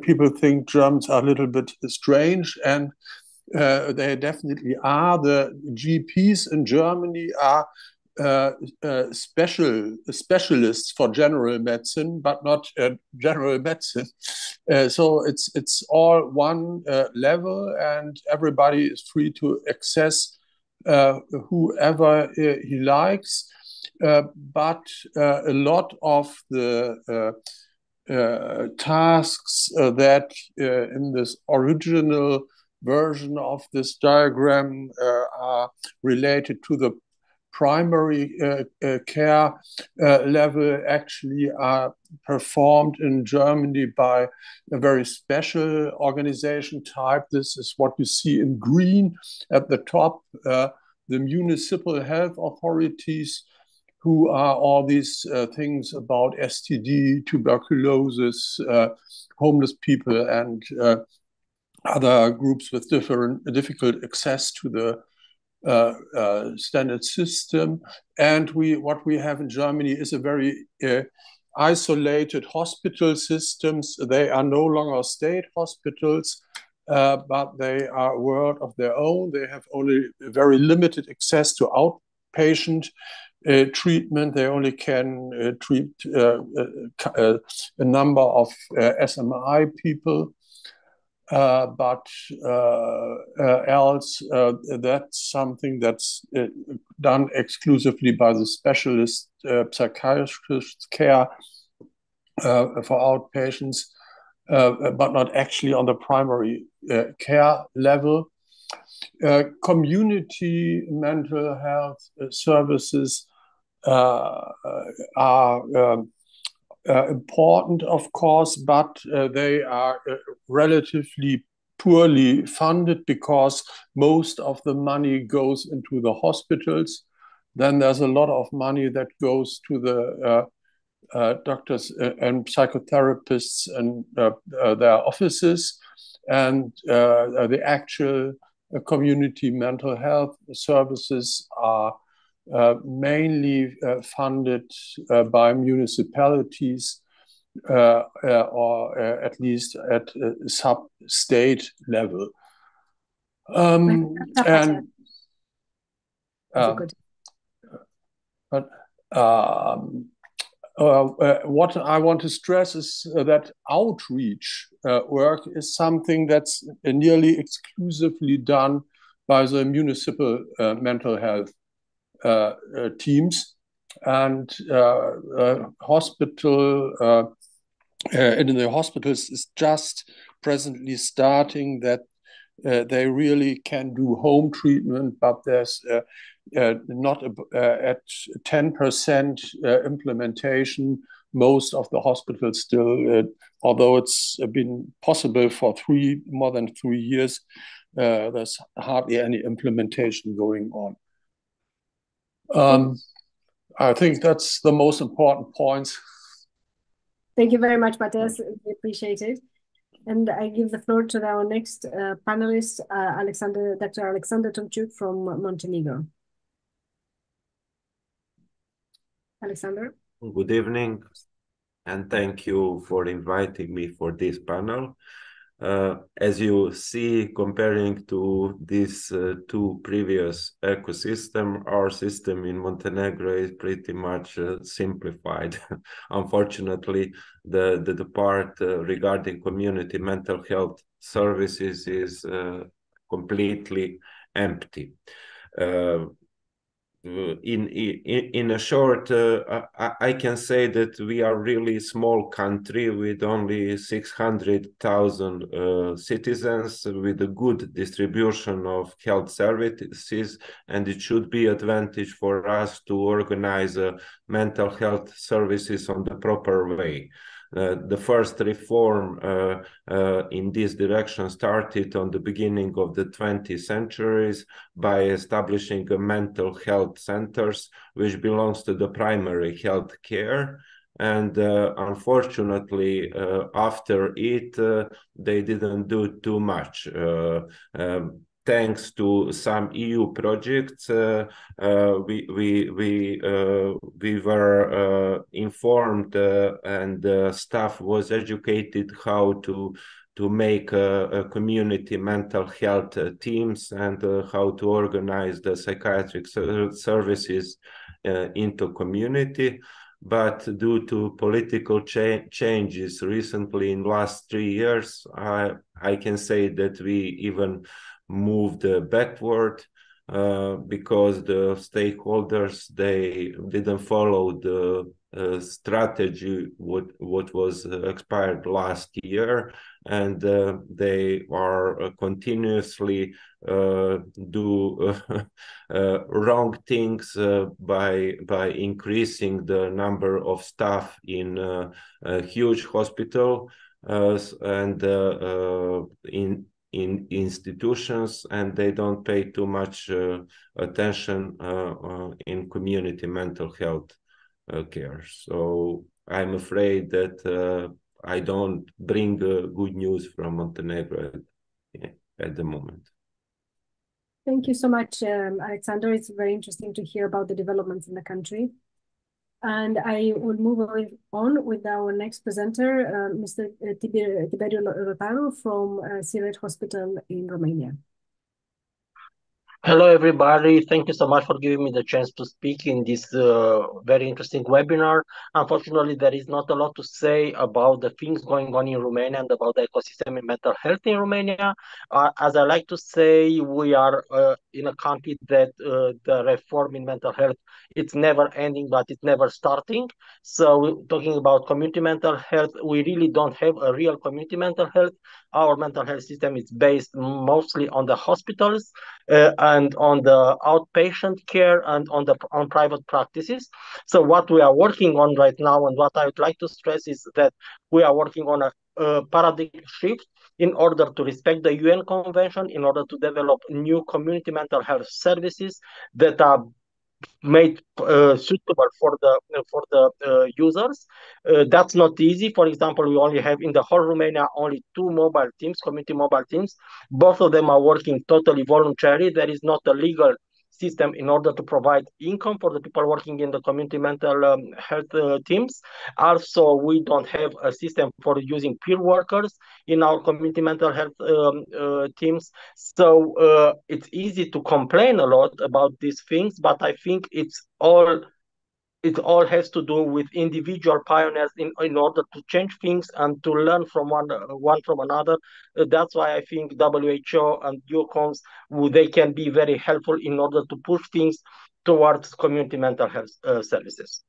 people think Germans are a little bit strange, and uh, they definitely are. The GPs in Germany are uh, special specialists for general medicine, but not general medicine. Uh, so it's it's all one uh, level, and everybody is free to access uh, whoever uh, he likes. Uh, but a lot of the tasks that in this original version of this diagram uh, are related to the primary uh, uh, care uh, level actually are performed in Germany by a very special organization type. This is what you see in green at the top, the municipal health authorities who are all these things about STD, tuberculosis, homeless people, and other groups with different difficult access to the uh, uh, standard system. And we what we have in Germany is a very uh, isolated hospital systems. They are no longer state hospitals, uh, but they are a world of their own. They have only very limited access to outpatient uh, treatment. They only can uh, treat a number of SMI people. Uh, but uh, uh, else that's something that's done exclusively by the specialist psychiatrist care for outpatients, but not actually on the primary care level. Uh, community mental health services uh, are um, uh, important, of course, but uh, they are uh, relatively poorly funded because most of the money goes into the hospitals. Then there's a lot of money that goes to the uh, doctors and psychotherapists and uh, uh, their offices, and the actual community mental health services are uh, mainly uh, funded uh, by municipalities or at least at sub-state level. Um, and but um, uh, uh, what I want to stress is uh, that outreach work is something that's nearly exclusively done by the municipal mental health uh, uh, Uh, uh, teams and uh, uh hospital in the hospitals is just presently starting that uh, they really can do home treatment, but there's uh, uh, not at 10% implementation. Most of the hospitals still, although it's been possible for three more than three years, there's hardly any implementation going on. Um, I think that's the most important point. Thank you very much, Matthias. We appreciate it. And I give the floor to our next uh, panelist, uh, Alexander, Dr. Alexander Tomcuk from Montenegro. Alexander. Good evening, and thank you for inviting me for this panel. Uh, as you see, comparing to these uh, two previous ecosystem, our system in Montenegro is pretty much uh, simplified. Unfortunately, the, the, the part uh, regarding community mental health services is uh, completely empty. Uh, in in in a short, uh, I, I, can say that we are really small country with only six hundred thousand uh, citizens, with a good distribution of health services, and it should be advantage for us to organize uh, mental health services on the proper way. Uh, the first reform uh, uh, in this direction started on the beginning of the 20th centuries by establishing mental health centers, which belongs to the primary health care. And uh, unfortunately uh, after it uh, they didn't do too much. Um, thanks to some EU projects, uh, uh, we we we uh, we were informed and staff was educated how to to make community mental health teams and how to organize the psychiatric services into community. But due to political cha changes recently in last three years, I I can say that we even moved backward uh, because the stakeholders they didn't follow the uh, strategy what what was expired last year. And uh, they are uh, continuously uh, do uh, wrong things by by increasing the number of staff in a huge hospital and in in institutions and they don't pay too much uh, attention uh, uh, in community mental health uh, care. So I'm afraid that uh, I don't bring good news from Montenegro at, at, the moment. Thank you so much, um, Alexander. It's very interesting to hear about the developments in the country. And I will move on with our next presenter, uh, Mr. Tiberiu Rotaru from uh, Siret Hospital in Romania. Hello, everybody. Thank you so much for giving me the chance to speak in this uh, very interesting webinar. Unfortunately, there is not a lot to say about the things going on in Romania and about the ecosystem in mental health in Romania. Uh, as I like to say, we are uh, in a country that uh, the reform in mental health, it's never ending, but it's never starting. So talking about community mental health, we really don't have a real community mental health. Our mental health system is based mostly on the hospitals uh, and on the outpatient care and on the on private practices. So what we are working on right now and what I would like to stress is that we are working on a, a paradigm shift in order to respect the UN Convention, in order to develop new community mental health services that are made uh, suitable for the for the uh, users. Uh, that's not easy. For example, we only have in the whole Romania only two mobile teams, community mobile teams. Both of them are working totally voluntary. There is not a legal system in order to provide income for the people working in the community mental um, health uh, teams. Also, we don't have a system for using peer workers in our community mental health um, uh, teams. So uh, it's easy to complain a lot about these things, but I think it's all it all has to do with individual pioneers in, in order to change things and to learn from one one from another. Uh, that's why I think WHO and EUCOMS they can be very helpful in order to push things towards community mental health uh, services.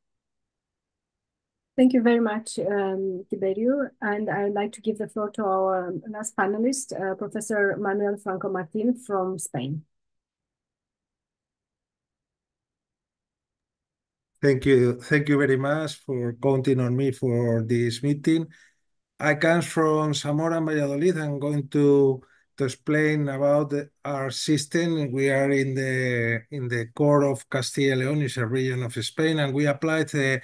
Thank you very much, um, Tiberiu. And I'd like to give the floor to our last panelist, uh, Professor Manuel Franco Martin from Spain. Thank you. Thank you very much for counting on me for this meeting. I come from Zamora and Valladolid. I'm going to to explain about our system. We are in the in the core of Castilla León, it's a region of Spain, and we applied a,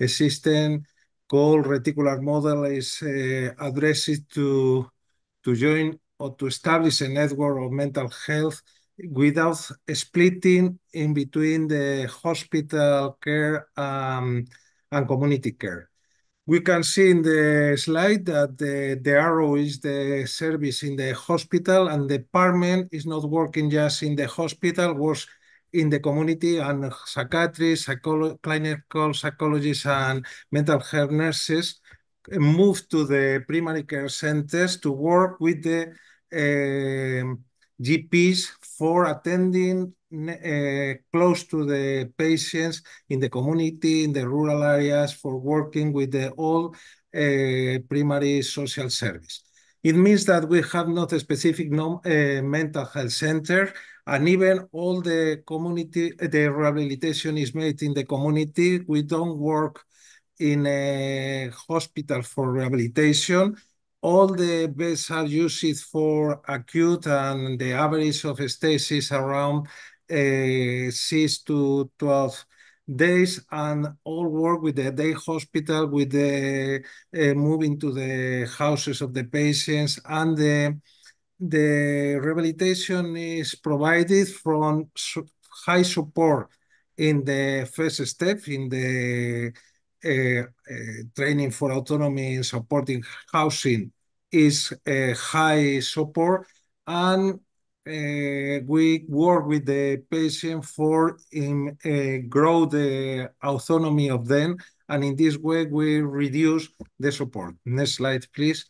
a system called reticular model is uh, addressed to to join or to establish a network of mental health without splitting in between the hospital care um, and community care. We can see in the slide that the, the arrow is the service in the hospital and the department is not working just in the hospital, works in the community and psychiatrists, psycholo clinical psychologists and mental health nurses move to the primary care centers to work with the uh, GPs for attending uh, close to the patients in the community, in the rural areas, for working with the all uh, primary social service. It means that we have not a specific no, uh, mental health center, and even all the community, the rehabilitation is made in the community. We don't work in a hospital for rehabilitation all the beds are used for acute and the average of stays is around uh, 6 to 12 days. And all work with the day hospital with the uh, moving to the houses of the patients. And the the rehabilitation is provided from su high support in the first step in the training for autonomy supporting housing is a high support and uh, we work with the patient for in, uh, grow the autonomy of them and in this way we reduce the support. Next slide please.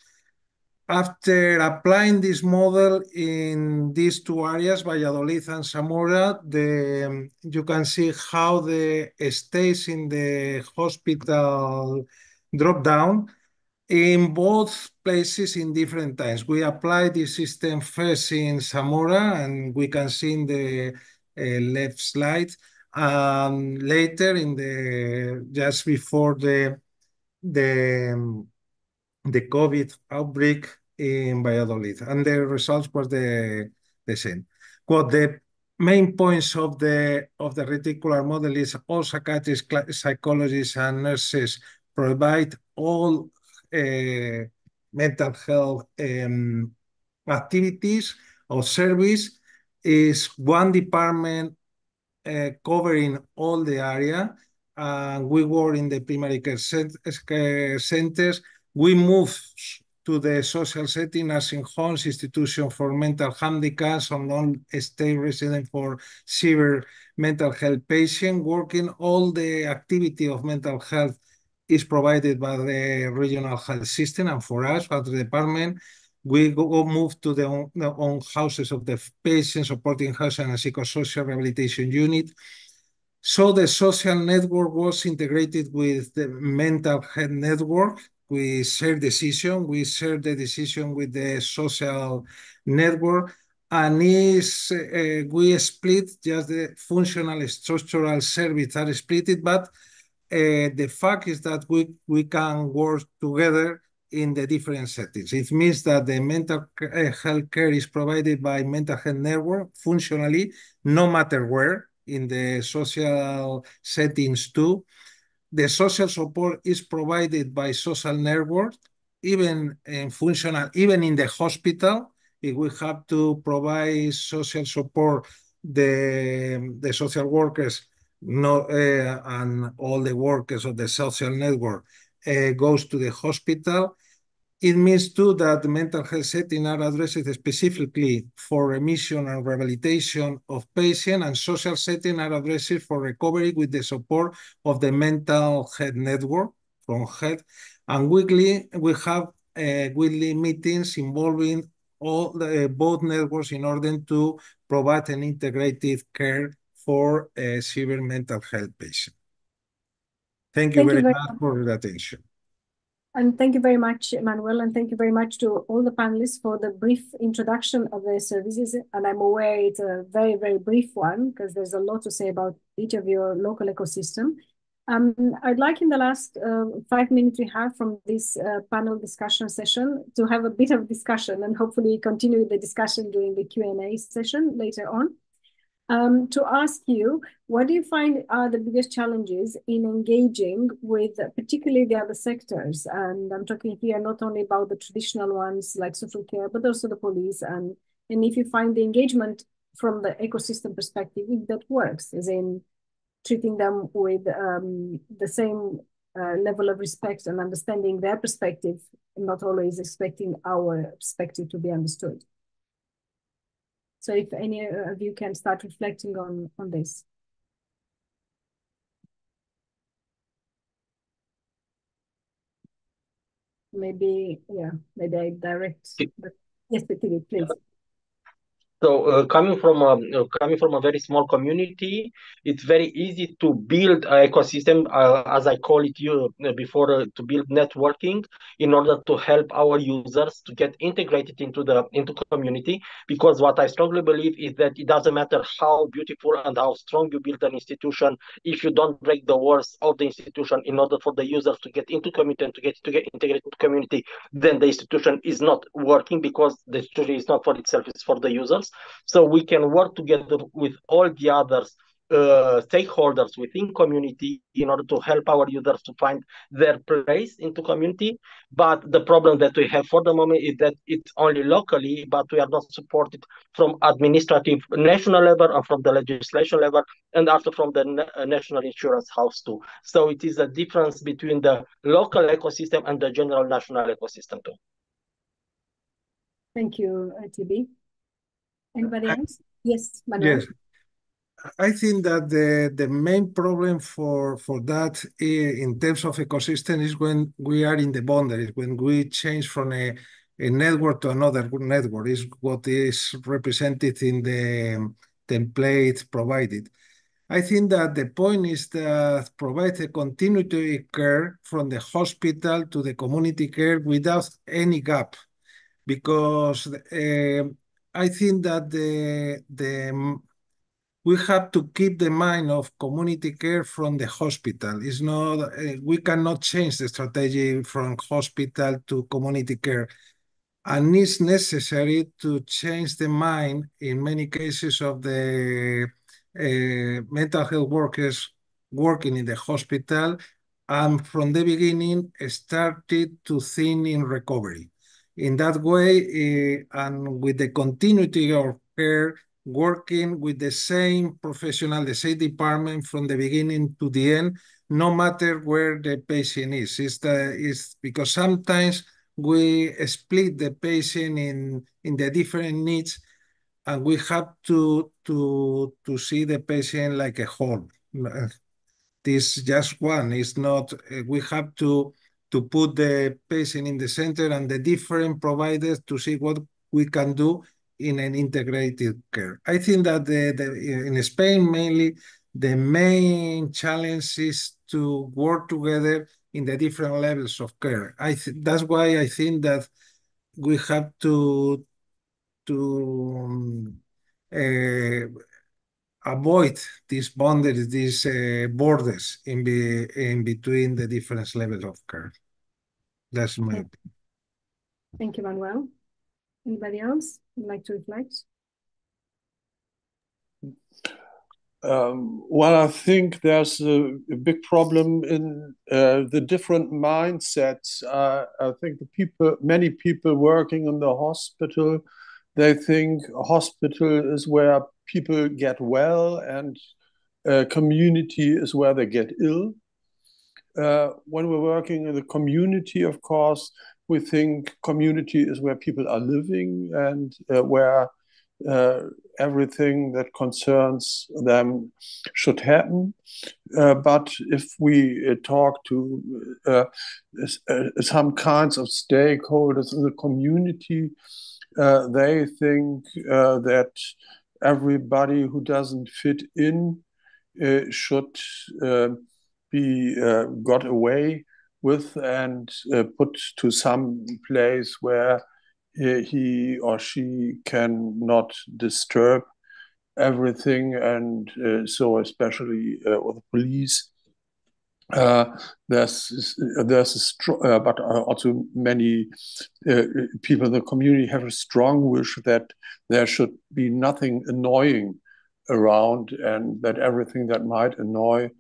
After applying this model in these two areas, Valladolid and Zamora, the, you can see how the stays in the hospital drop down in both places in different times. We applied this system first in Zamora, and we can see in the uh, left slide, um, later in the just before the the the COVID outbreak in Valladolid, and the results were the, the same. What the main points of the of the reticular model is all psychiatrists, psychologists, and nurses provide all uh, mental health um, activities or service. Is one department uh, covering all the area. And we work in the primary care centers. We move to the social setting, nursing homes, institution for mental handicaps, or non-stay resident for severe mental health patient, working all the activity of mental health is provided by the regional health system, and for us, as the department, we go move to the own, the own houses of the patient supporting house and a psychosocial rehabilitation unit. So the social network was integrated with the mental health network, we share decision, we share the decision with the social network, and is uh, we split just the functional structural service are split, but uh, the fact is that we, we can work together in the different settings. It means that the mental uh, health care is provided by mental health network functionally, no matter where, in the social settings too. The social support is provided by social network, even in functional, even in the hospital. If we have to provide social support, the, the social workers no, uh, and all the workers of the social network uh, goes to the hospital. It means too that mental health setting are addressed specifically for remission and rehabilitation of patients, and social setting are addressed for recovery with the support of the mental health network from health. And weekly, we have uh, weekly meetings involving all the, both networks in order to provide an integrated care for a severe mental health patient. Thank you, thank very, you very much, much for the attention. And thank you very much, Emmanuel, and thank you very much to all the panelists for the brief introduction of their services. And I'm aware it's a very, very brief one because there's a lot to say about each of your local ecosystem. Um, I'd like in the last uh, five minutes we have from this uh, panel discussion session to have a bit of discussion and hopefully continue the discussion during the Q&A session later on um, to ask you, what do you find are the biggest challenges in engaging with particularly the other sectors? And I'm talking here not only about the traditional ones like social care, but also the police. And, and if you find the engagement from the ecosystem perspective, if that works, as in treating them with um, the same uh, level of respect and understanding their perspective, not always expecting our perspective to be understood. So if any of you can start reflecting on, on this. Maybe, yeah, maybe I direct, but yes, please. So uh, coming from a uh, coming from a very small community, it's very easy to build an ecosystem, uh, as I call it you uh, before, uh, to build networking in order to help our users to get integrated into the into community. Because what I strongly believe is that it doesn't matter how beautiful and how strong you build an institution, if you don't break the walls of the institution in order for the users to get into community and to get to get integrated into community, then the institution is not working because the institution is not for itself; it's for the users so we can work together with all the others uh, stakeholders within community in order to help our users to find their place into community. But the problem that we have for the moment is that it's only locally, but we are not supported from administrative national level and from the legislation level, and also from the na national insurance house too. So it is a difference between the local ecosystem and the general national ecosystem too. Thank you, TB. Anybody else? Yes, Manuel. Yes. I think that the, the main problem for, for that in terms of ecosystem is when we are in the boundaries, when we change from a, a network to another network, is what is represented in the template provided. I think that the point is that provide a continuity care from the hospital to the community care without any gap, because uh, I think that the the we have to keep the mind of community care from the hospital. It's not uh, we cannot change the strategy from hospital to community care, and it's necessary to change the mind in many cases of the uh, mental health workers working in the hospital, and from the beginning started to think in recovery in that way, uh, and with the continuity of care, working with the same professional, the same department from the beginning to the end, no matter where the patient is. It's, the, it's because sometimes we split the patient in, in the different needs and we have to, to, to see the patient like a whole. This just one is not, we have to to put the patient in the center and the different providers to see what we can do in an integrated care. I think that the, the, in Spain, mainly, the main challenge is to work together in the different levels of care. I that's why I think that we have to to um, uh, avoid these boundaries, these uh, borders in, be, in between the different levels of care. That's my opinion. Thank you, Manuel. Anybody else would like to reflect? Um, well, I think there's a, a big problem in uh, the different mindsets. Uh, I think the people, many people working in the hospital, they think a hospital is where people get well and uh, community is where they get ill. Uh, when we're working in the community, of course, we think community is where people are living and uh, where uh, everything that concerns them should happen. Uh, but if we talk to some kinds of stakeholders in the community, they think that everybody who doesn't fit in uh, should uh, be uh, got away with and uh, put to some place where he or she can not disturb everything and uh, so especially uh, with the police uh, there's there's a uh, but also many uh, people in the community have a strong wish that there should be nothing annoying around, and that everything that might annoy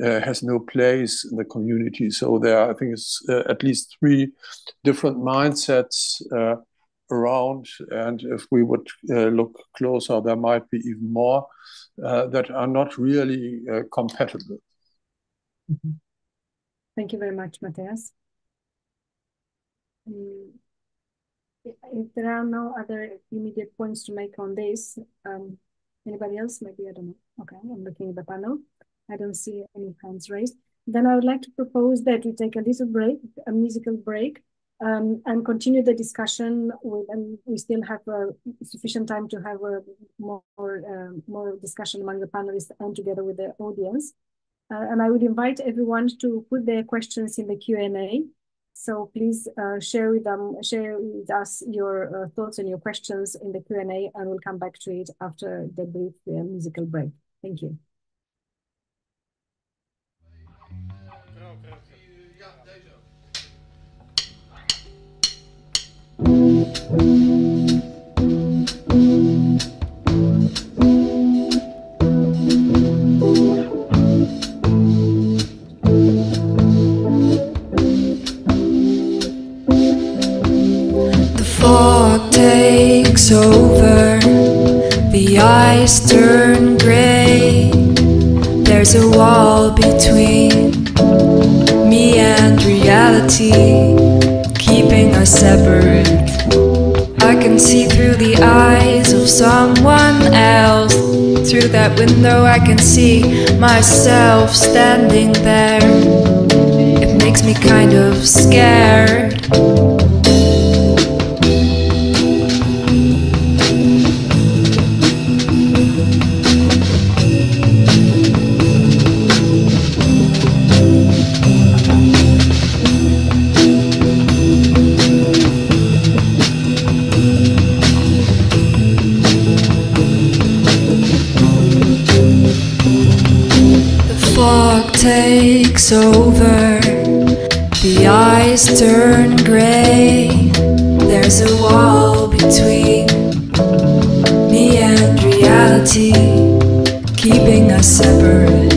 uh, has no place in the community. So there, I think, it's uh, at least three different mindsets uh, around, and if we would look closer, there might be even more that are not really compatible. Mm-hmm. Thank you very much, Matthias. Um, if there are no other immediate points to make on this, um, anybody else? Maybe I don't know. Okay, I'm looking at the panel. I don't see any hands raised. Then I would like to propose that we take a little break, a musical break, um, and continue the discussion with, and we still have uh, sufficient time to have a more uh, more discussion among the panelists and together with the audience. Uh, and I would invite everyone to put their questions in the Q&A. So please uh, share with them, share with us your uh, thoughts and your questions in the Q&A, and we'll come back to it after the brief musical break. Thank you. Over, the eyes turn gray. There's a wall between me and reality, keeping us separate. I can see through the eyes of someone else. Through that window, I can see myself standing there. It makes me kind of scared. Takes over, the eyes turn gray. There's a wall between me and reality, keeping us separate.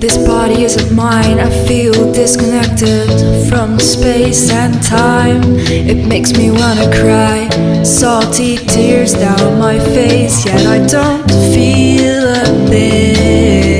This body isn't mine, I feel disconnected from space and time. It makes me wanna cry, salty tears down my face, yet I don't feel a thing.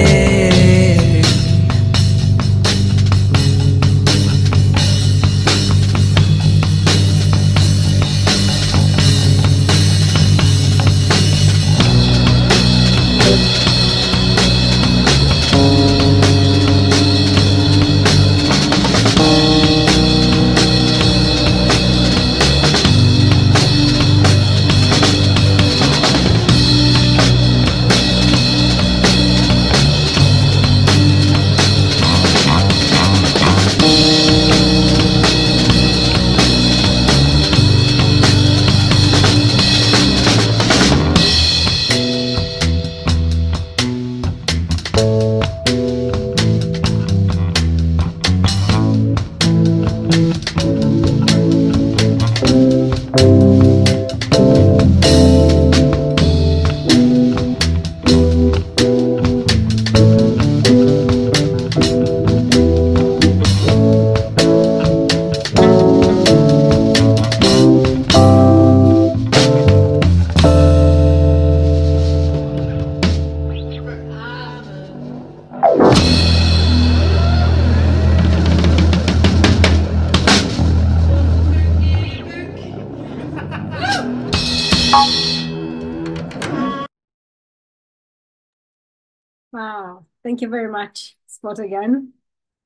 Again.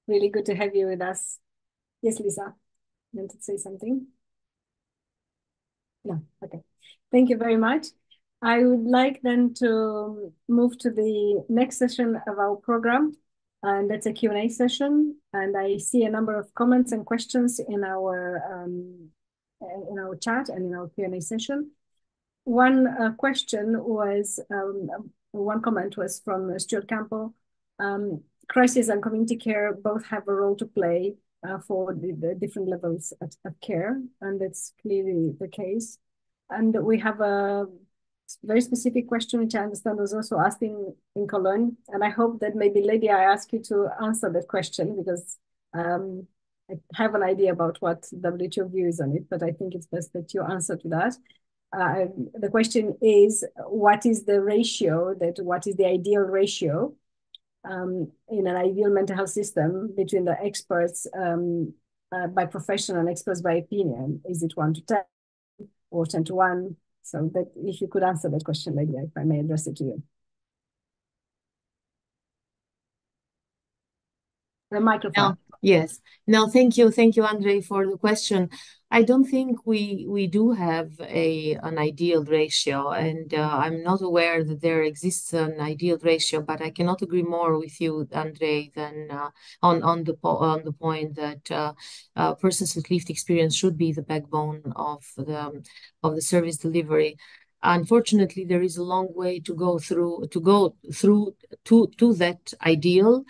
Really good to have you with us. Yes, Lisa, you want to say something? No, okay. Thank you very much. I would like then to move to the next session of our program, and that's a Q&A session. And I see a number of comments and questions in our um, in our chat and in our Q&A session. One uh, question was, um, one comment was from Stuart Campbell. Um, crisis and community care both have a role to play uh, for the, the, different levels of, of care, and that's clearly the case. And we have a very specific question, which I understand was also asked in, in Cologne. And I hope that maybe, Ledia, I ask you to answer that question because um, I have an idea about what WHO views on it, but I think it's best that you answer to that. Uh, the question is, what is the ratio that, what is the ideal ratio um, in an ideal mental health system between the experts um, uh, by profession and experts by opinion? Is it one to 10 or 10 to 1? So that if you could answer that question, Ledia, if I may address it to you. The microphone. Yes. No, thank you. Thank you, Andre, for the question. I don't think we we do have a an ideal ratio, and uh, I'm not aware that there exists an ideal ratio. But I cannot agree more with you, Andre, than uh, on on the on the point that uh, uh, persons with lived experience should be the backbone of the of the service delivery unfortunately there is a long way to go through to go through to to that ideal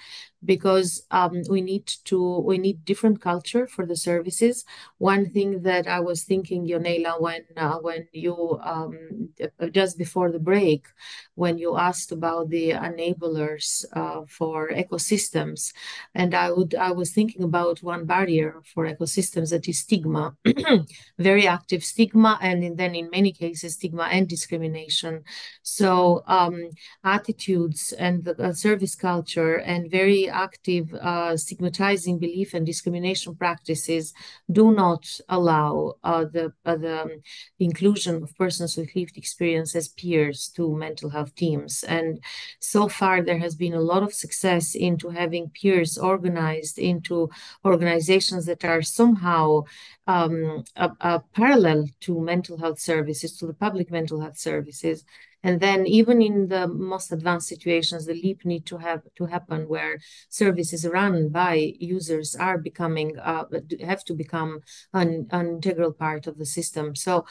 because um, we need to we need different culture for the services. One thing that I was thinking, Ionela, when uh, when you um, just before the break, when you asked about the enablers uh, for ecosystems, and I would I was thinking about one barrier for ecosystems that is stigma, very active stigma, and then in many cases stigma and discrimination. So um, attitudes and the uh, service culture and very active uh, stigmatizing belief and discrimination practices do not allow uh, the, uh, the um, inclusion of persons with lived experience as peers to mental health teams. And so far, there has been a lot of success into having peers organized into organizations that are somehow um, a, a parallel to mental health services, to the public mental health services, and then even in the most advanced situations, the leap need to have to happen where services run by users are becoming uh, have to become an, an integral part of the system. So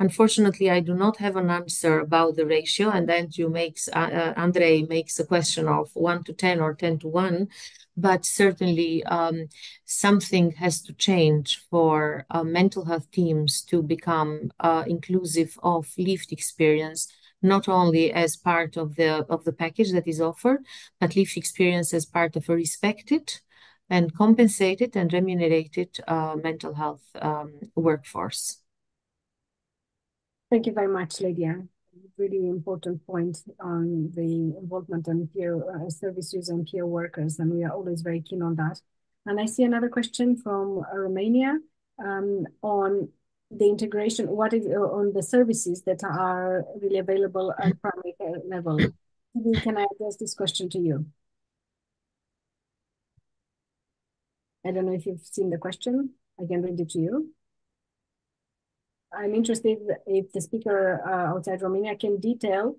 unfortunately, I do not have an answer about the ratio. And Andrew makes uh, uh, Andre makes a question of one to ten or ten to one but certainly um, something has to change for uh, mental health teams to become uh, inclusive of lived experience not only as part of the of the package that is offered, but lived experience as part of a respected and compensated and remunerated uh, mental health um, workforce. Thank you very much, Ledia. Really important point on the involvement and peer uh, services and peer workers, and we are always very keen on that. And I see another question from Romania um, on the integration, what is on the services that are really available at primary care level? Can I address this question to you? I don't know if you've seen the question. I can read it to you. I'm interested if the speaker uh, outside Romania can detail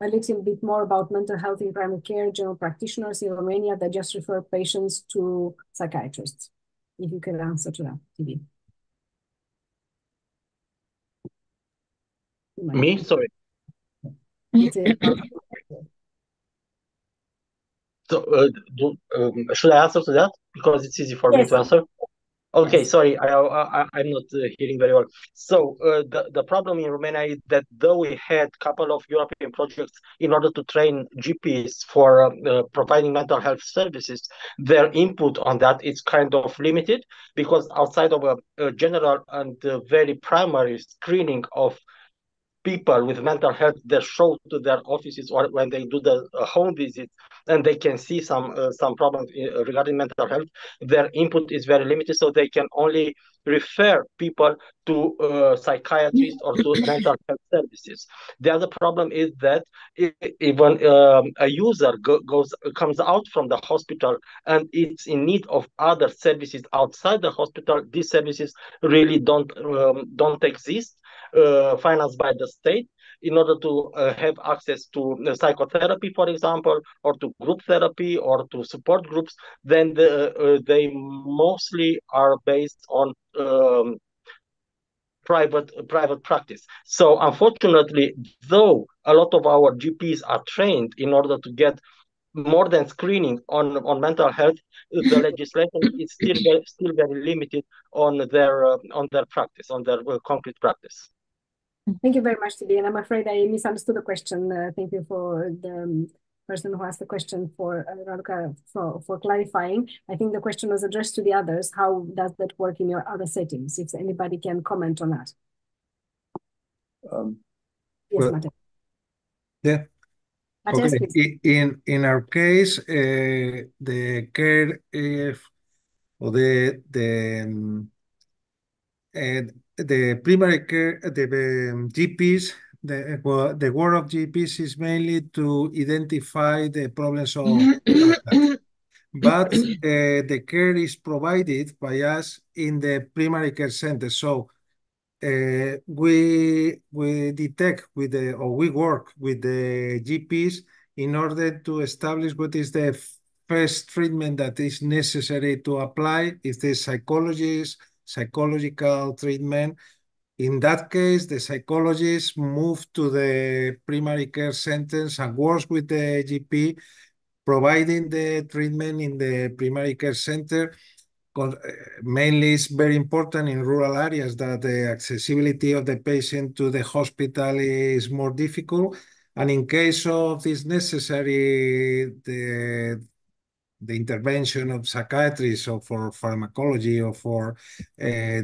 a little bit more about mental health in primary care, general practitioners in Romania that just refer patients to psychiatrists. If you can answer to that, Tibi. Me? Sorry. so, uh, do, um, should I answer to that? Because it's easy for yes. me to answer. Okay, yes. sorry, I, I, I'm not uh, hearing very well. So uh, the, the problem in Romania is that though we had a couple of European projects in order to train GPs for um, uh, providing mental health services, their input on that is kind of limited because outside of a, a general and uh, very primary screening of people with mental health they show to their offices or when they do the uh, home visits and they can see some uh, some problems uh, regarding mental health their input is very limited. So they can only refer people to uh, psychiatrists or to mental health services. The other problem is that even um, a user go, goes comes out from the hospital and it's in need of other services outside the hospital. These services really don't um, don't exist financed by the state in order to uh, have access to uh, psychotherapy, for example, or to group therapy or to support groups, then the, uh, they mostly are based on um, private private practice. So unfortunately, though a lot of our GPs are trained in order to get more than screening on on mental health, the legislation is still very, still very limited on their uh, on their practice, on their uh, concrete practice. Thank you very much, Tibi. And I'm afraid I misunderstood the question. Uh, thank you for the um, person who asked the question for uh, for, for clarifying. I think the question was addressed to the others. How does that work in your other settings? If anybody can comment on that. Um, yes, well, Yeah. Matthias, Okay. In in our case, uh, the care if or the the um, uh, the primary care the GPs the well, the work of GPs is mainly to identify the problems of but uh, the care is provided by us in the primary care center. So uh, we we detect with the or we work with the GPs in order to establish what is the first treatment that is necessary to apply. Is the psychologist psychological treatment? In that case, the psychologist move to the primary care centers and works with the GP, providing the treatment in the primary care center eh, mainly it's very important in rural areas that the accessibility of the patient to the hospital is more difficult. And in case of this necessary, the the intervention of psychiatrists or for pharmacology or for uh,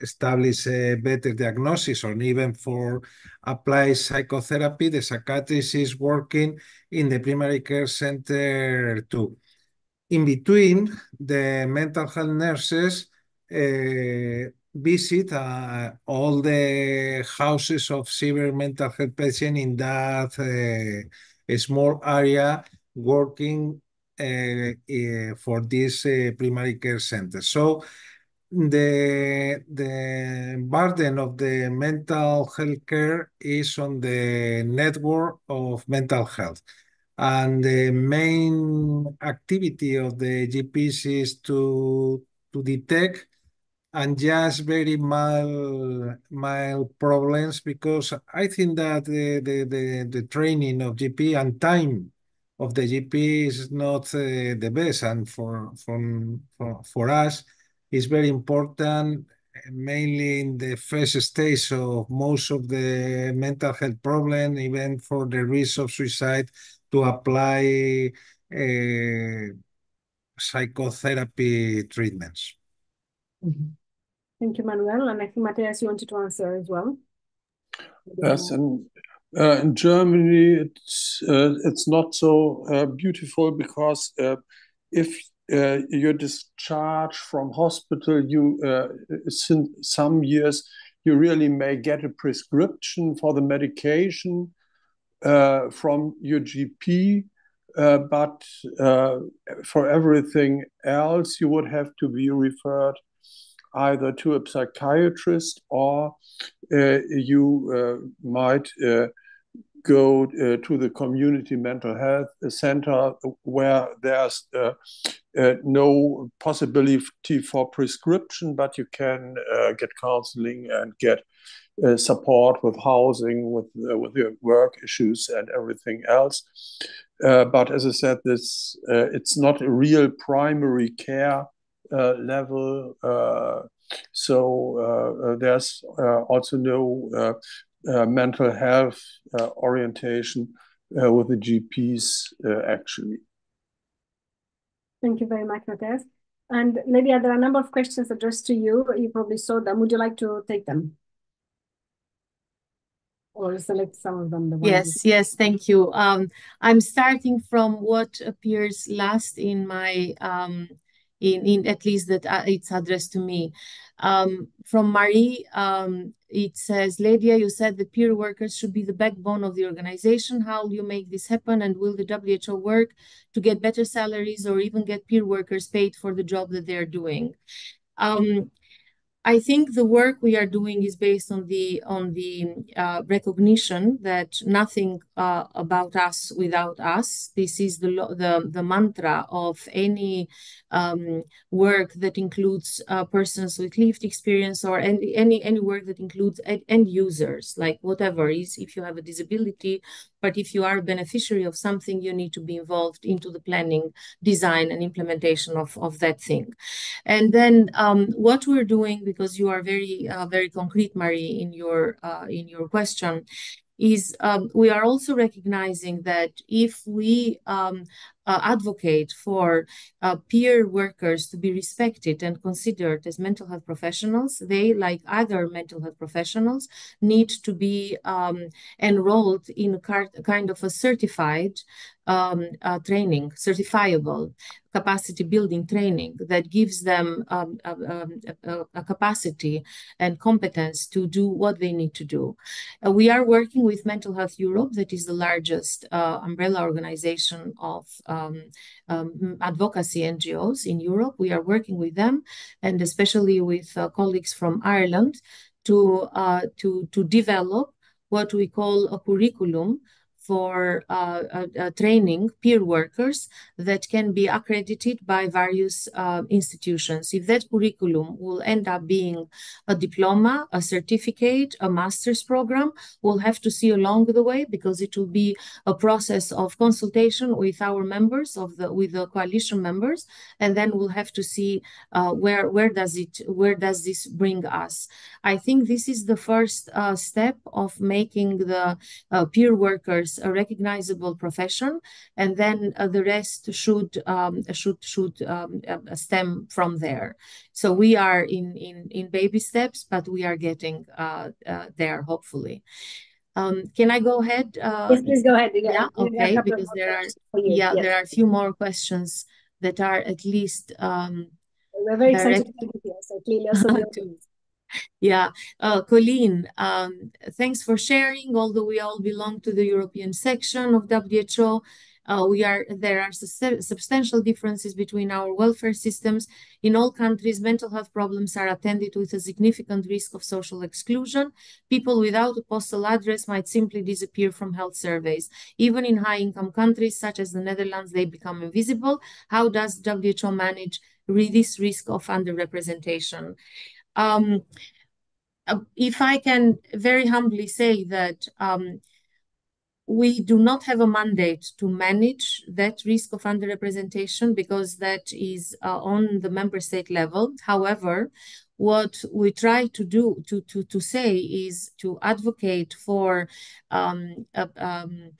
establish a better diagnosis or even for apply psychotherapy, the psychiatrist is working in the primary care center too. In between, the mental health nurses uh, visit uh, all the houses of severe mental health patients in that uh, small area working Uh, uh, for this uh, primary care center. So the the burden of the mental health care is on the network of mental health. And the main activity of the GPs is to to detect and just very mild mild problems because I think that the the the, the training of GP and time of the GP is not uh, the best, and for from for, for us, it's very important mainly in the first stage of most of the mental health problem, even for the risk of suicide, to apply uh, psychotherapy treatments. Mm -hmm. Thank you, Manuel. And I think Matthias, you wanted to answer as well. Yes, and uh, in Germany, it's uh, it's not so uh, beautiful because uh, if uh, you're discharged from hospital, you uh, since some years you really may get a prescription for the medication from your GP, but for everything else, you would have to be referred either to a psychiatrist or you might go uh, to the community mental health center where there's uh, uh, no possibility for prescription, but you can get counseling and get uh, support with housing, with uh, with your work issues and everything else. Uh, but as I said, this it's not a real primary care level. so there's also no mental health orientation with the GPs actually. Thank you very much, Matthias. And Ledia, there are a number of questions addressed to you. You probably saw them. Would you like to take them? or select some of them? The yes, yes, thank you. Um, I'm starting from what appears last in my, um, in, in at least that uh, it's addressed to me. Um, from Marie, um, it says, Ledia, you said the peer workers should be the backbone of the organization. How will you make this happen? And will the WHO work to get better salaries or even get peer workers paid for the job that they're doing? Um, I think the work we are doing is based on the on the uh, recognition that nothing uh, about us without us. This is the the the mantra of any um, work that includes uh, persons with lived experience or any any any work that includes end users, like whatever is. If you have a disability, but if you are a beneficiary of something, you need to be involved into the planning, design, and implementation of, of that thing. And then um, what we're doing, because you are very, uh, very concrete, Marie, in your uh, in your question, is um, we are also recognizing that if we um, uh, advocate for uh, peer workers to be respected and considered as mental health professionals, they, like other mental health professionals, need to be um, enrolled in a kind of a certified um, uh, training, certifiable capacity building training that gives them um, a, a, a, capacity and competence to do what they need to do. Uh, we are working with Mental Health Europe, that is the largest uh, umbrella organization of um, um, advocacy NGOs in Europe. We are working with them and especially with uh, colleagues from Ireland to, uh, to, to develop what we call a curriculum for uh, uh, uh, training peer workers that can be accredited by various uh, institutions. If that curriculum will end up being a diploma, a certificate, a master's program, we'll have to see along the way because it will be a process of consultation with our members of the with the coalition members, and then we'll have to see uh, where where does it where does this bring us. I think this is the first uh, step of making the peer workers a recognizable profession, and then uh, the rest should um, should should um, uh, stem from there. So we are in in in baby steps, but we are getting uh, uh there hopefully. Um, can I go ahead? Uh, yes, please go ahead. Yeah, yeah okay, because there are yeah yes. there are a few more questions that are at least um, we're very excited to so clearly also yeah, uh, Colleen, um, thanks for sharing. Although we all belong to the European section of WHO, uh, we are there are su substantial differences between our welfare systems. In all countries, mental health problems are attended with a significant risk of social exclusion. People without a postal address might simply disappear from health surveys. Even in high-income countries such as the Netherlands, they become invisible. How does WHO manage this risk of underrepresentation? Um, uh, if I can very humbly say that um, we do not have a mandate to manage that risk of underrepresentation because that is uh, on the member state level. However, what we try to do to to to say is to advocate for um, um,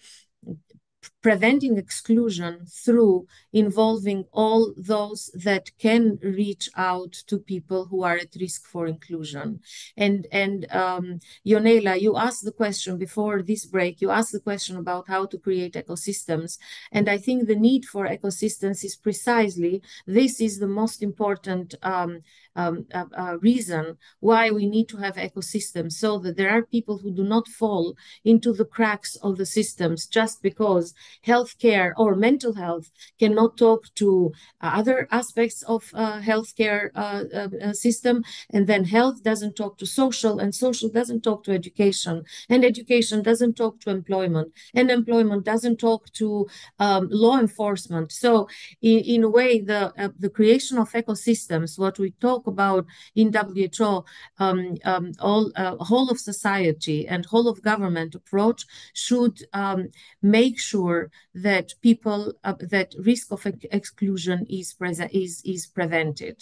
preventing exclusion through involving all those that can reach out to people who are at risk for inclusion. And and um, Ionela, you asked the question before this break. You asked the question about how to create ecosystems, and I think the need for ecosystems is precisely this is the most important um, um, uh, uh, reason why we need to have ecosystems so that there are people who do not fall into the cracks of the systems just because healthcare or mental health cannot talk to uh, other aspects of uh, healthcare uh, uh, system. And then health doesn't talk to social and social doesn't talk to education. And education doesn't talk to employment. And employment doesn't talk to um, law enforcement. So in, in a way the the creation of ecosystems what we talk about in WHO, um, um, all uh, whole of society and whole of government approach should um, make sure that people uh, that risk of ex exclusion is present is is prevented.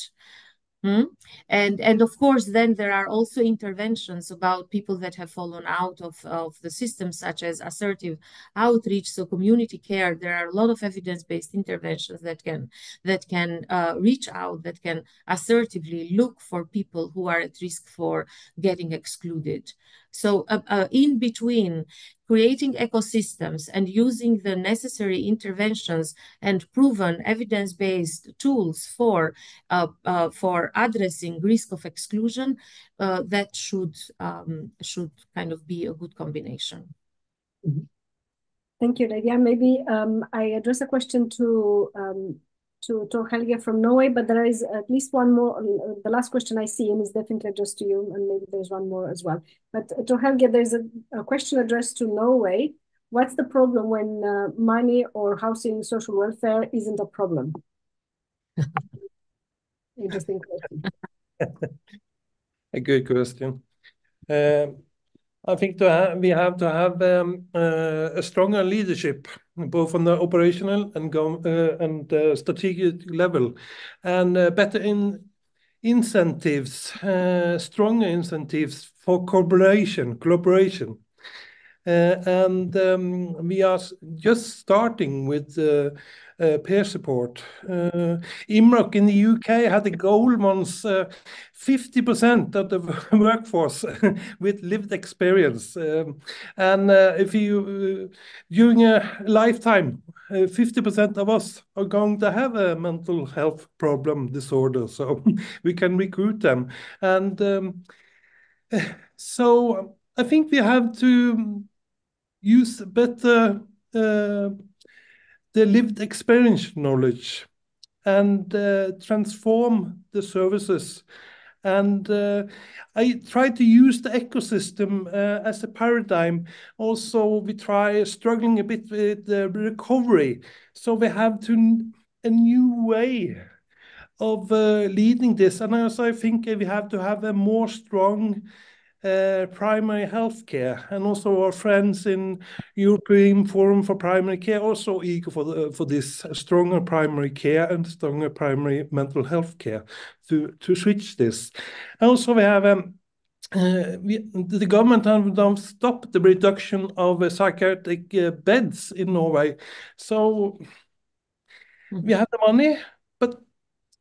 Hmm? And and of course, then there are also interventions about people that have fallen out of, of the system, such as assertive outreach, so community care. There are a lot of evidence-based interventions that can that can uh, reach out, that can assertively look for people who are at risk for getting excluded. So uh, uh, in between creating ecosystems and using the necessary interventions and proven evidence-based tools for uh, uh, for addressing risk of exclusion, uh, that should um, should kind of be a good combination. Mm -hmm. Thank you, Ledia. Maybe um, I address a question to um, to, to Helge from Norway, but there is at least one more. The last question I see and is definitely addressed to you, and maybe there's one more as well. But to Helge, there's a, a question addressed to Norway. What's the problem when uh, money or housing social welfare isn't a problem? Interesting question. a good question. Um, I think to have, we have to have um, uh, a stronger leadership, both on the operational and go, uh, and uh, strategic level, and uh, better in incentives, uh, stronger incentives for collaboration, collaboration. And um, we are just starting with uh, uh, peer support. Uh, IMROC in the UK had a goal once 50% of the workforce with lived experience. Um, and if you, during a lifetime, 50% of us are going to have a mental health problem disorder, so we can recruit them. And um, so I think we have to use better uh, the lived experience knowledge and uh, transform the services. And uh, I try to use the ecosystem uh, as a paradigm. Also, we try struggling a bit with the recovery. So we have to a new way of uh, leading this. And I also, I think we have to have a more strong uh, primary health care, and also our friends in European Forum for Primary Care also eager for the, for this stronger primary care and stronger primary mental health care to to switch this. Also, we have um, uh, we, the government have stopped the reduction of uh, psychiatric uh, beds in Norway. So we have the money, but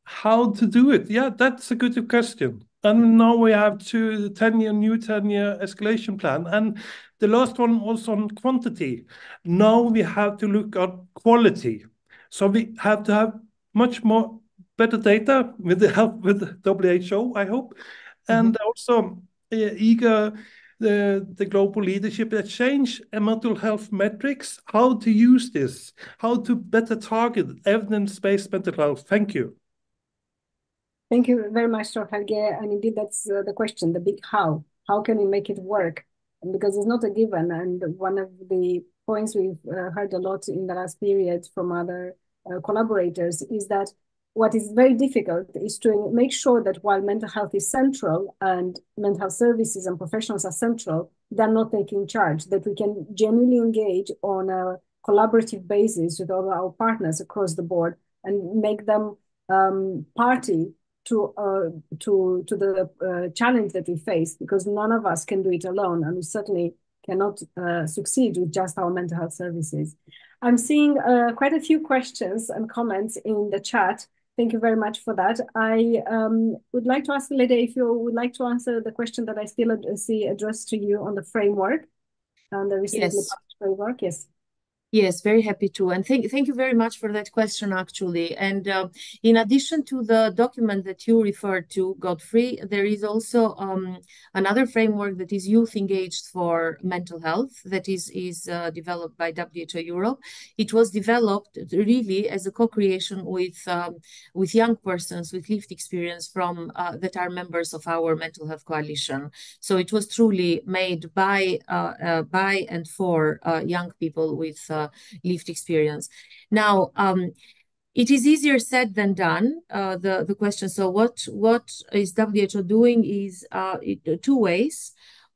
how to do it? Yeah, that's a good question. And now we have two 10-year, new 10-year escalation plan. And the last one was on quantity. Now we have to look at quality. So we have to have much more better data with the help with WHO, I hope. And mm -hmm. also uh, eager the, the global leadership exchange and mental health metrics, how to use this, how to better target evidence-based mental health. Thank you. Thank you very much, Dr. Helge. And indeed, that's uh, the question, the big how. How can we make it work? Because it's not a given. And one of the points we've uh, heard a lot in the last period from other uh, collaborators is that what is very difficult is to make sure that while mental health is central and mental health services and professionals are central, they're not taking charge, that we can genuinely engage on a collaborative basis with all our partners across the board and make them um, party to uh, to to the uh, challenge that we face because none of us can do it alone and we certainly cannot uh, succeed with just our mental health services. I'm seeing uh, quite a few questions and comments in the chat. Thank you very much for that. I um, would like to ask Ledia if you would like to answer the question that I still see addressed to you on the framework and the recently yes. framework. Yes. Yes, very happy to. And thank, thank you very much for that question, actually. And uh, in addition to the document that you referred to, Godfrey, there is also um, another framework that is youth engaged for mental health that is, is uh, developed by WHO Europe. It was developed really as a co-creation with, um, with young persons with lived experience from uh, that are members of our mental health coalition. So it was truly made by, uh, uh, by and for uh, young people with uh, lived experience. Now, um, it is easier said than done. Uh, the the question. So what what is WHO doing is uh, it, two ways.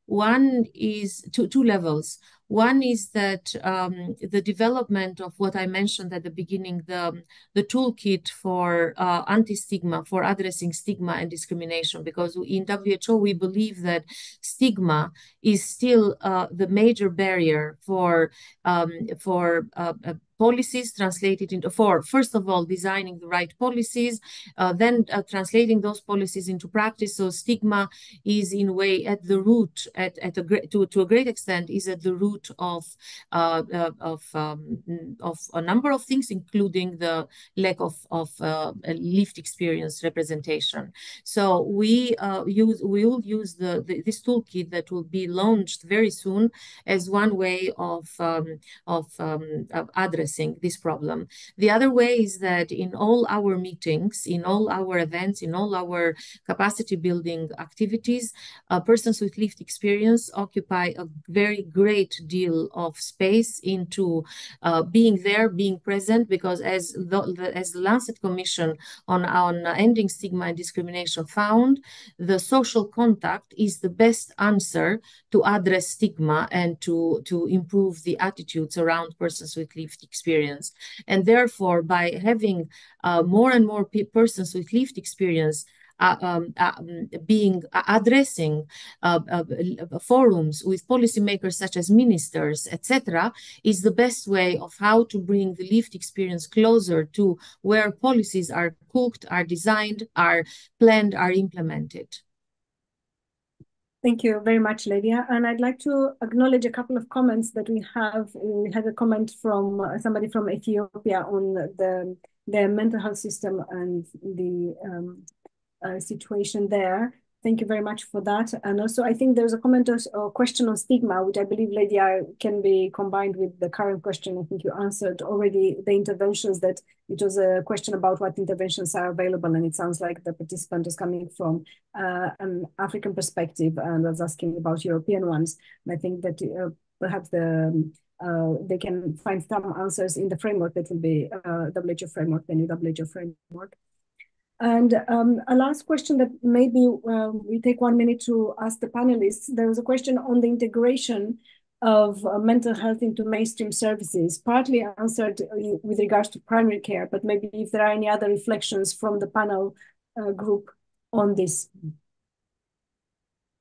One is two two levels. One is that um, the development of what I mentioned at the beginning, the, the toolkit for uh, anti-stigma, for addressing stigma and discrimination, because in WHO we believe that stigma is still uh, the major barrier for, um, for uh, policies translated into for first of all designing the right policies uh, then uh, translating those policies into practice. So stigma is in a way at the root at, at a great to, to a great extent is at the root of uh, uh of um, of a number of things including the lack of of uh, lived experience representation. So we uh, use we will use the, the, this toolkit that will be launched very soon as one way of um, of, um, addressing addressing this problem. The other way is that in all our meetings, in all our events, in all our capacity building activities, uh, persons with lived experience occupy a very great deal of space into uh, being there, being present, because as the, the, as the Lancet Commission on, on ending stigma and discrimination found, the social contact is the best answer to address stigma and to, to improve the attitudes around persons with lived experience experience. And therefore, by having uh, more and more persons with lived experience uh, um, uh, being addressing forums with policymakers such as ministers, etc., is the best way of how to bring the lived experience closer to where policies are cooked, are designed, are planned, are implemented. Thank you very much, Ledia. And I'd like to acknowledge a couple of comments that we have. We had a comment from uh, somebody from Ethiopia on the, the mental health system and the um, uh, situation there. Thank you very much for that. And also, I think there's a comment or question on stigma, which I believe, Ledia, can be combined with the current question. I think you answered already the interventions that it was a question about what interventions are available. And it sounds like the participant is coming from uh, an African perspective and was asking about European ones. And I think that uh, perhaps the uh, they can find some answers in the framework that will be uh, WHO framework, the new WHO framework. And um, a last question that maybe uh, we take one minute to ask the panelists. There was a question on the integration of uh, mental health into mainstream services, partly answered with regards to primary care, but maybe if there are any other reflections from the panel uh, group on this.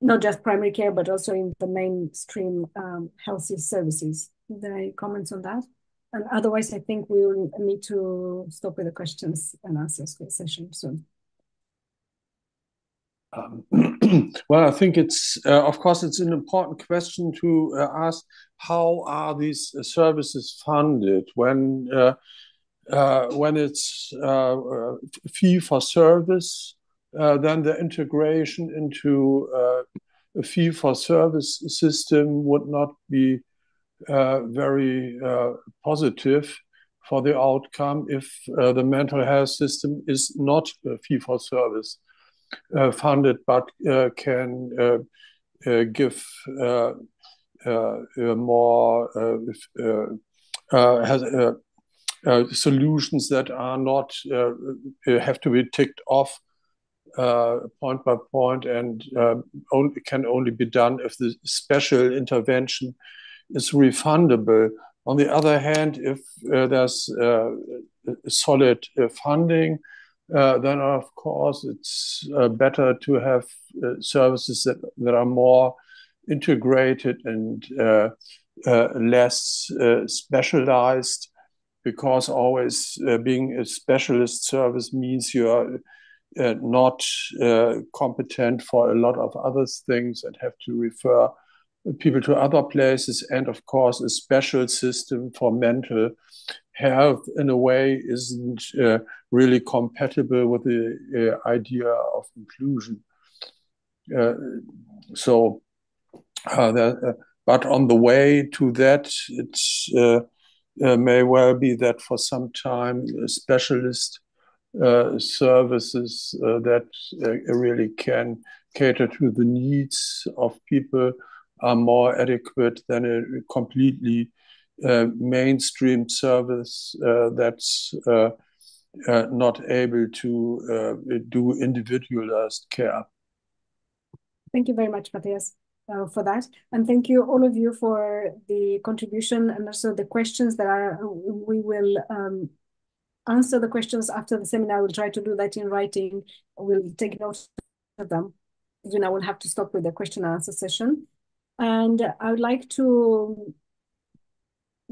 Not just primary care, but also in the mainstream um, health services. Are there any comments on that? And otherwise, I think we will need to stop with the questions and answers session soon. Um, well, I think it's, uh, of course, it's an important question to uh, ask how are these uh, services funded when uh, uh, when it's uh, fee for service, then the integration into a fee for service system would not be Uh, very uh, positive for the outcome if uh, the mental health system is not fee for service uh, funded, but can give more has, uh, solutions that are not uh, uh, have to be ticked off uh, point by point and um, only, can only be done if the special intervention is refundable. On the other hand, if uh, there's uh, solid uh, funding, uh, then of course it's uh, better to have uh, services that, that are more integrated and less specialized because always being a specialist service means you are not competent for a lot of other things and have to refer people to other places, and of course, a special system for mental health in a way isn't uh, really compatible with the uh, idea of inclusion. Uh, so, uh, that, uh, but on the way to that, it uh, may well be that for some time, specialist services that really can cater to the needs of people are more adequate than a completely uh, mainstream service uh, that's uh, uh not able to uh, do individualized care. Thank you very much, Matthias. Uh, for that. And thank you all of you for the contribution and also the questions that are, we will um, answer the questions after the seminar. We'll try to do that in writing. We'll take notes of them. You know, we'll have to stop with the question and answer session. And I would like to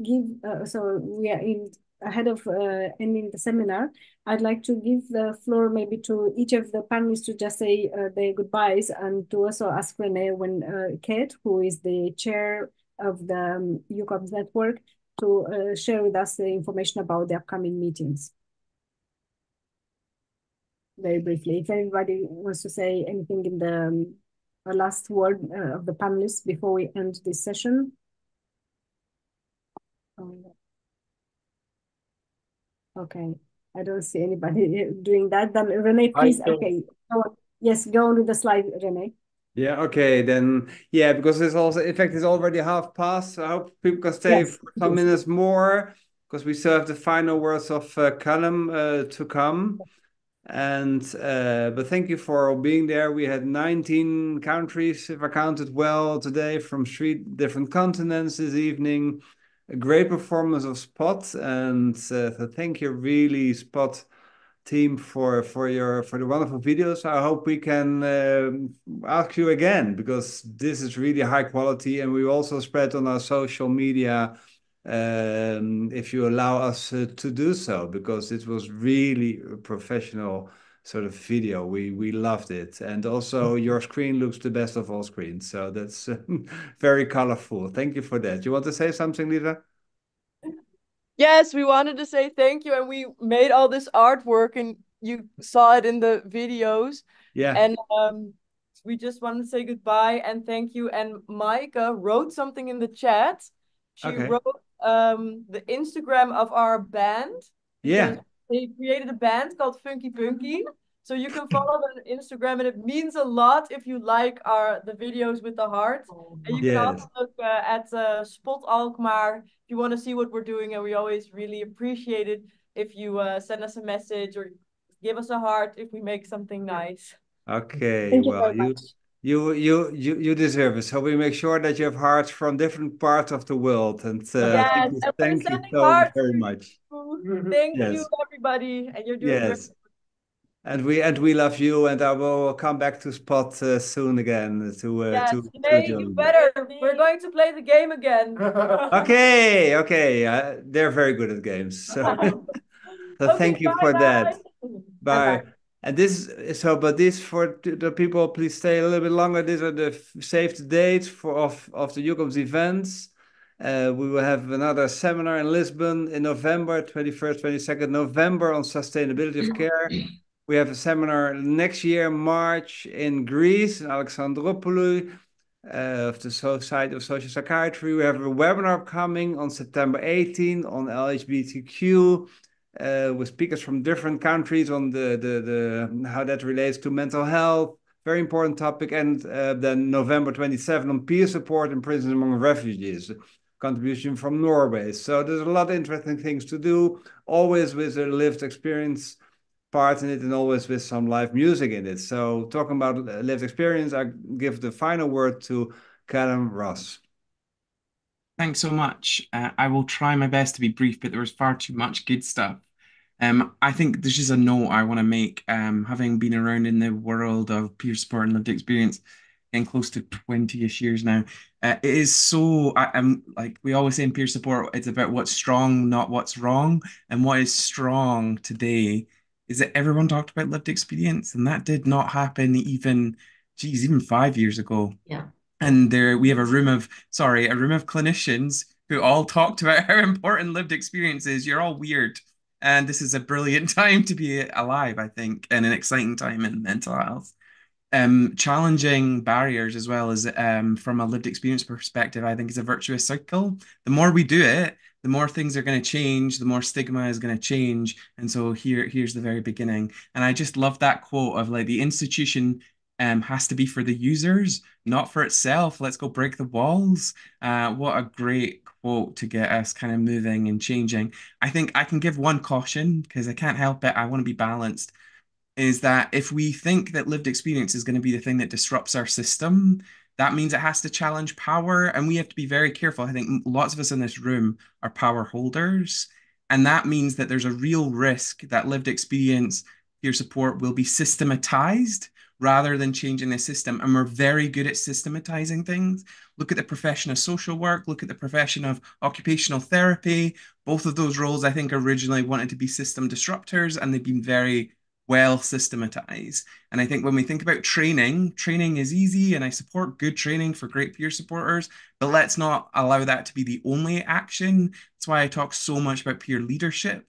give, uh, so we are in ahead of uh, ending the seminar, I'd like to give the floor maybe to each of the panelists to just say uh, their goodbyes and to also ask Renee when uh, Kate, who is the chair of the um, EUCOMS network, to uh, share with us the information about the upcoming meetings. Very briefly, if anybody wants to say anything in the um, a last word uh, of the panelists before we end this session? Um, okay, I don't see anybody doing that. Then Renee, please. Okay, go yes, go on with the slide, Renee. Yeah, okay, then yeah, because it's also in fact it's already half past. So I hope people can stay yes, for some minutes more because we still have the final words of uh, Callum uh, to come. And uh, but thank you for being there. We had 19 countries, if I counted well, today from three different continents this evening. A great performance of Spot, and uh, so thank you, really, Spot team for for your for the wonderful videos. I hope we can um, ask you again because this is really high quality, and we also spread on our social media um, if you allow us uh, to do so because it was really a professional sort of video. We we loved it, and also your screen looks the best of all screens, so that's uh, very colorful. Thank you for that. You want to say something, Lisa? Yes, we wanted to say thank you, and we made all this artwork, and you saw it in the videos. Yeah. And um, we just wanted to say goodbye and thank you. And Micah wrote something in the chat. She Okay. wrote um the Instagram of our band. Yeah. They created a band called Funky Punky. So you can follow them on Instagram, and it means a lot if you like our the videos with the heart. And you can also look uh, at uh, Spot Alkmaar if you want to see what we're doing. And we always really appreciate it if you uh, send us a message or give us a heart if we make something nice. Okay, Thank you well, you much. You you you you deserve it. So we make sure that you have hearts from different parts of the world, and uh, Yes, thank and you, thank you so hearts very much. you. Thank you, everybody, and you're doing Yes. And we and we love you, and I will come back to Spot uh, soon again to uh, Yes, to to May, you you. better. We're going to play the game again. Okay, okay, uh, they're very good at games. So, so Okay, thank you for that. bye-bye. Bye. And this is so, but this for the people, please stay a little bit longer. These are the saved dates for of of the EUCOMS events. Uh, we will have another seminar in Lisbon in November, 21st, 22nd November on sustainability of care. We have a seminar next year, March, in Greece, in Alexandroupoli, uh, of the Society of Social Psychiatry. We have a webinar coming on September 18 on LGBTQ uh, with speakers from different countries on the, the, the how that relates to mental health. Very important topic. And uh, then November 27 on peer support in prisons among refugees. Contribution from Norway. So there's a lot of interesting things to do, always with a lived experience part in it and always with some live music in it. So talking about lived experience, I give the final word to Callum Ross. Thanks so much. Uh, I will try my best to be brief, but there was far too much good stuff. Um, I think this is a note I want to make. Um, having been around in the world of peer support and lived experience in close to 20-ish years now, uh, it is so I, I'm like we always say in peer support, it's about what's strong, not what's wrong. And what is strong today is that everyone talked about lived experience, and that did not happen even, geez, even five years ago. Yeah. And there we have a room of, sorry, a room of clinicians who all talked about how important lived experience is. You're all weird. And this is a brilliant time to be alive, I think, and an exciting time in mental health. Um, challenging barriers as well as um, from a lived experience perspective, I think is a virtuous cycle. The more we do it, the more things are going to change, the more stigma is going to change. And so here, here's the very beginning. And I just love that quote of like the institution um, has to be for the users, not for itself. Let's go break the walls. Uh, what a great quote to get us kind of moving and changing. I think I can give one caution because I can't help it. I want to be balanced. Is that if we think that lived experience is going to be the thing that disrupts our system, that means it has to challenge power. And we have to be very careful. I think lots of us in this room are power holders. And that means that there's a real risk that lived experience peer support will be systematized rather than changing the system. And we're very good at systematizing things. Look at the profession of social work, look at the profession of occupational therapy. Both of those roles, I think, originally wanted to be system disruptors, and they've been very well systematized. And I think when we think about training, training is easy, and I support good training for great peer supporters, but let's not allow that to be the only action. That's why I talk so much about peer leadership.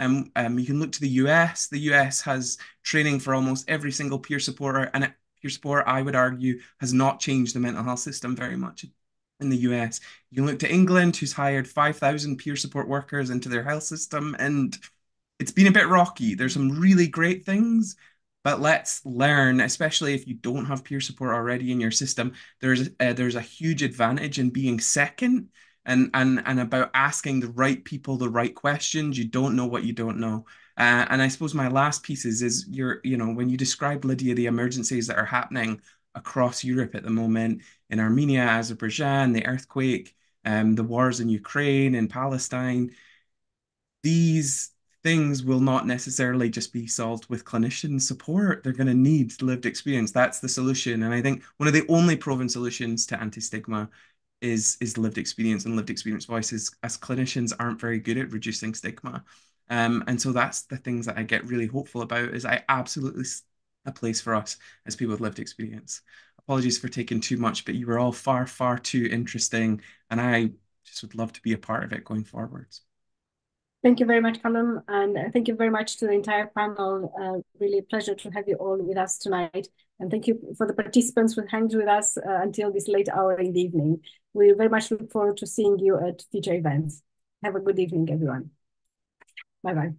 Um, um, you can look to the US. The US has training for almost every single peer supporter, and peer support, I would argue, has not changed the mental health system very much in the US. You can look to England, who's hired 5,000 peer support workers into their health system, and it's been a bit rocky. There's some really great things, but let's learn, especially if you don't have peer support already in your system. There's uh, there's a huge advantage in being second and and and about asking the right people the right questions. You don't know what you don't know. Uh, and I suppose my last piece is is you're you know when you describe Ledia the emergencies that are happening across Europe at the moment in Armenia, Azerbaijan, the earthquake, um, the wars in Ukraine and Palestine. These things will not necessarily just be solved with clinician support. They're going to need lived experience. That's the solution. And I think one of the only proven solutions to anti-stigma is is lived experience and lived experience voices as clinicians aren't very good at reducing stigma. Um, and so that's the things that I get really hopeful about is I absolutely a place for us as people with lived experience. Apologies for taking too much, but you were all far, far too interesting. And I just would love to be a part of it going forwards. Thank you very much, Callum, and thank you very much to the entire panel. Uh, really a pleasure to have you all with us tonight. And thank you for the participants who hanged with us uh, until this late hour in the evening. We very much look forward to seeing you at future events. Have a good evening, everyone. Bye-bye.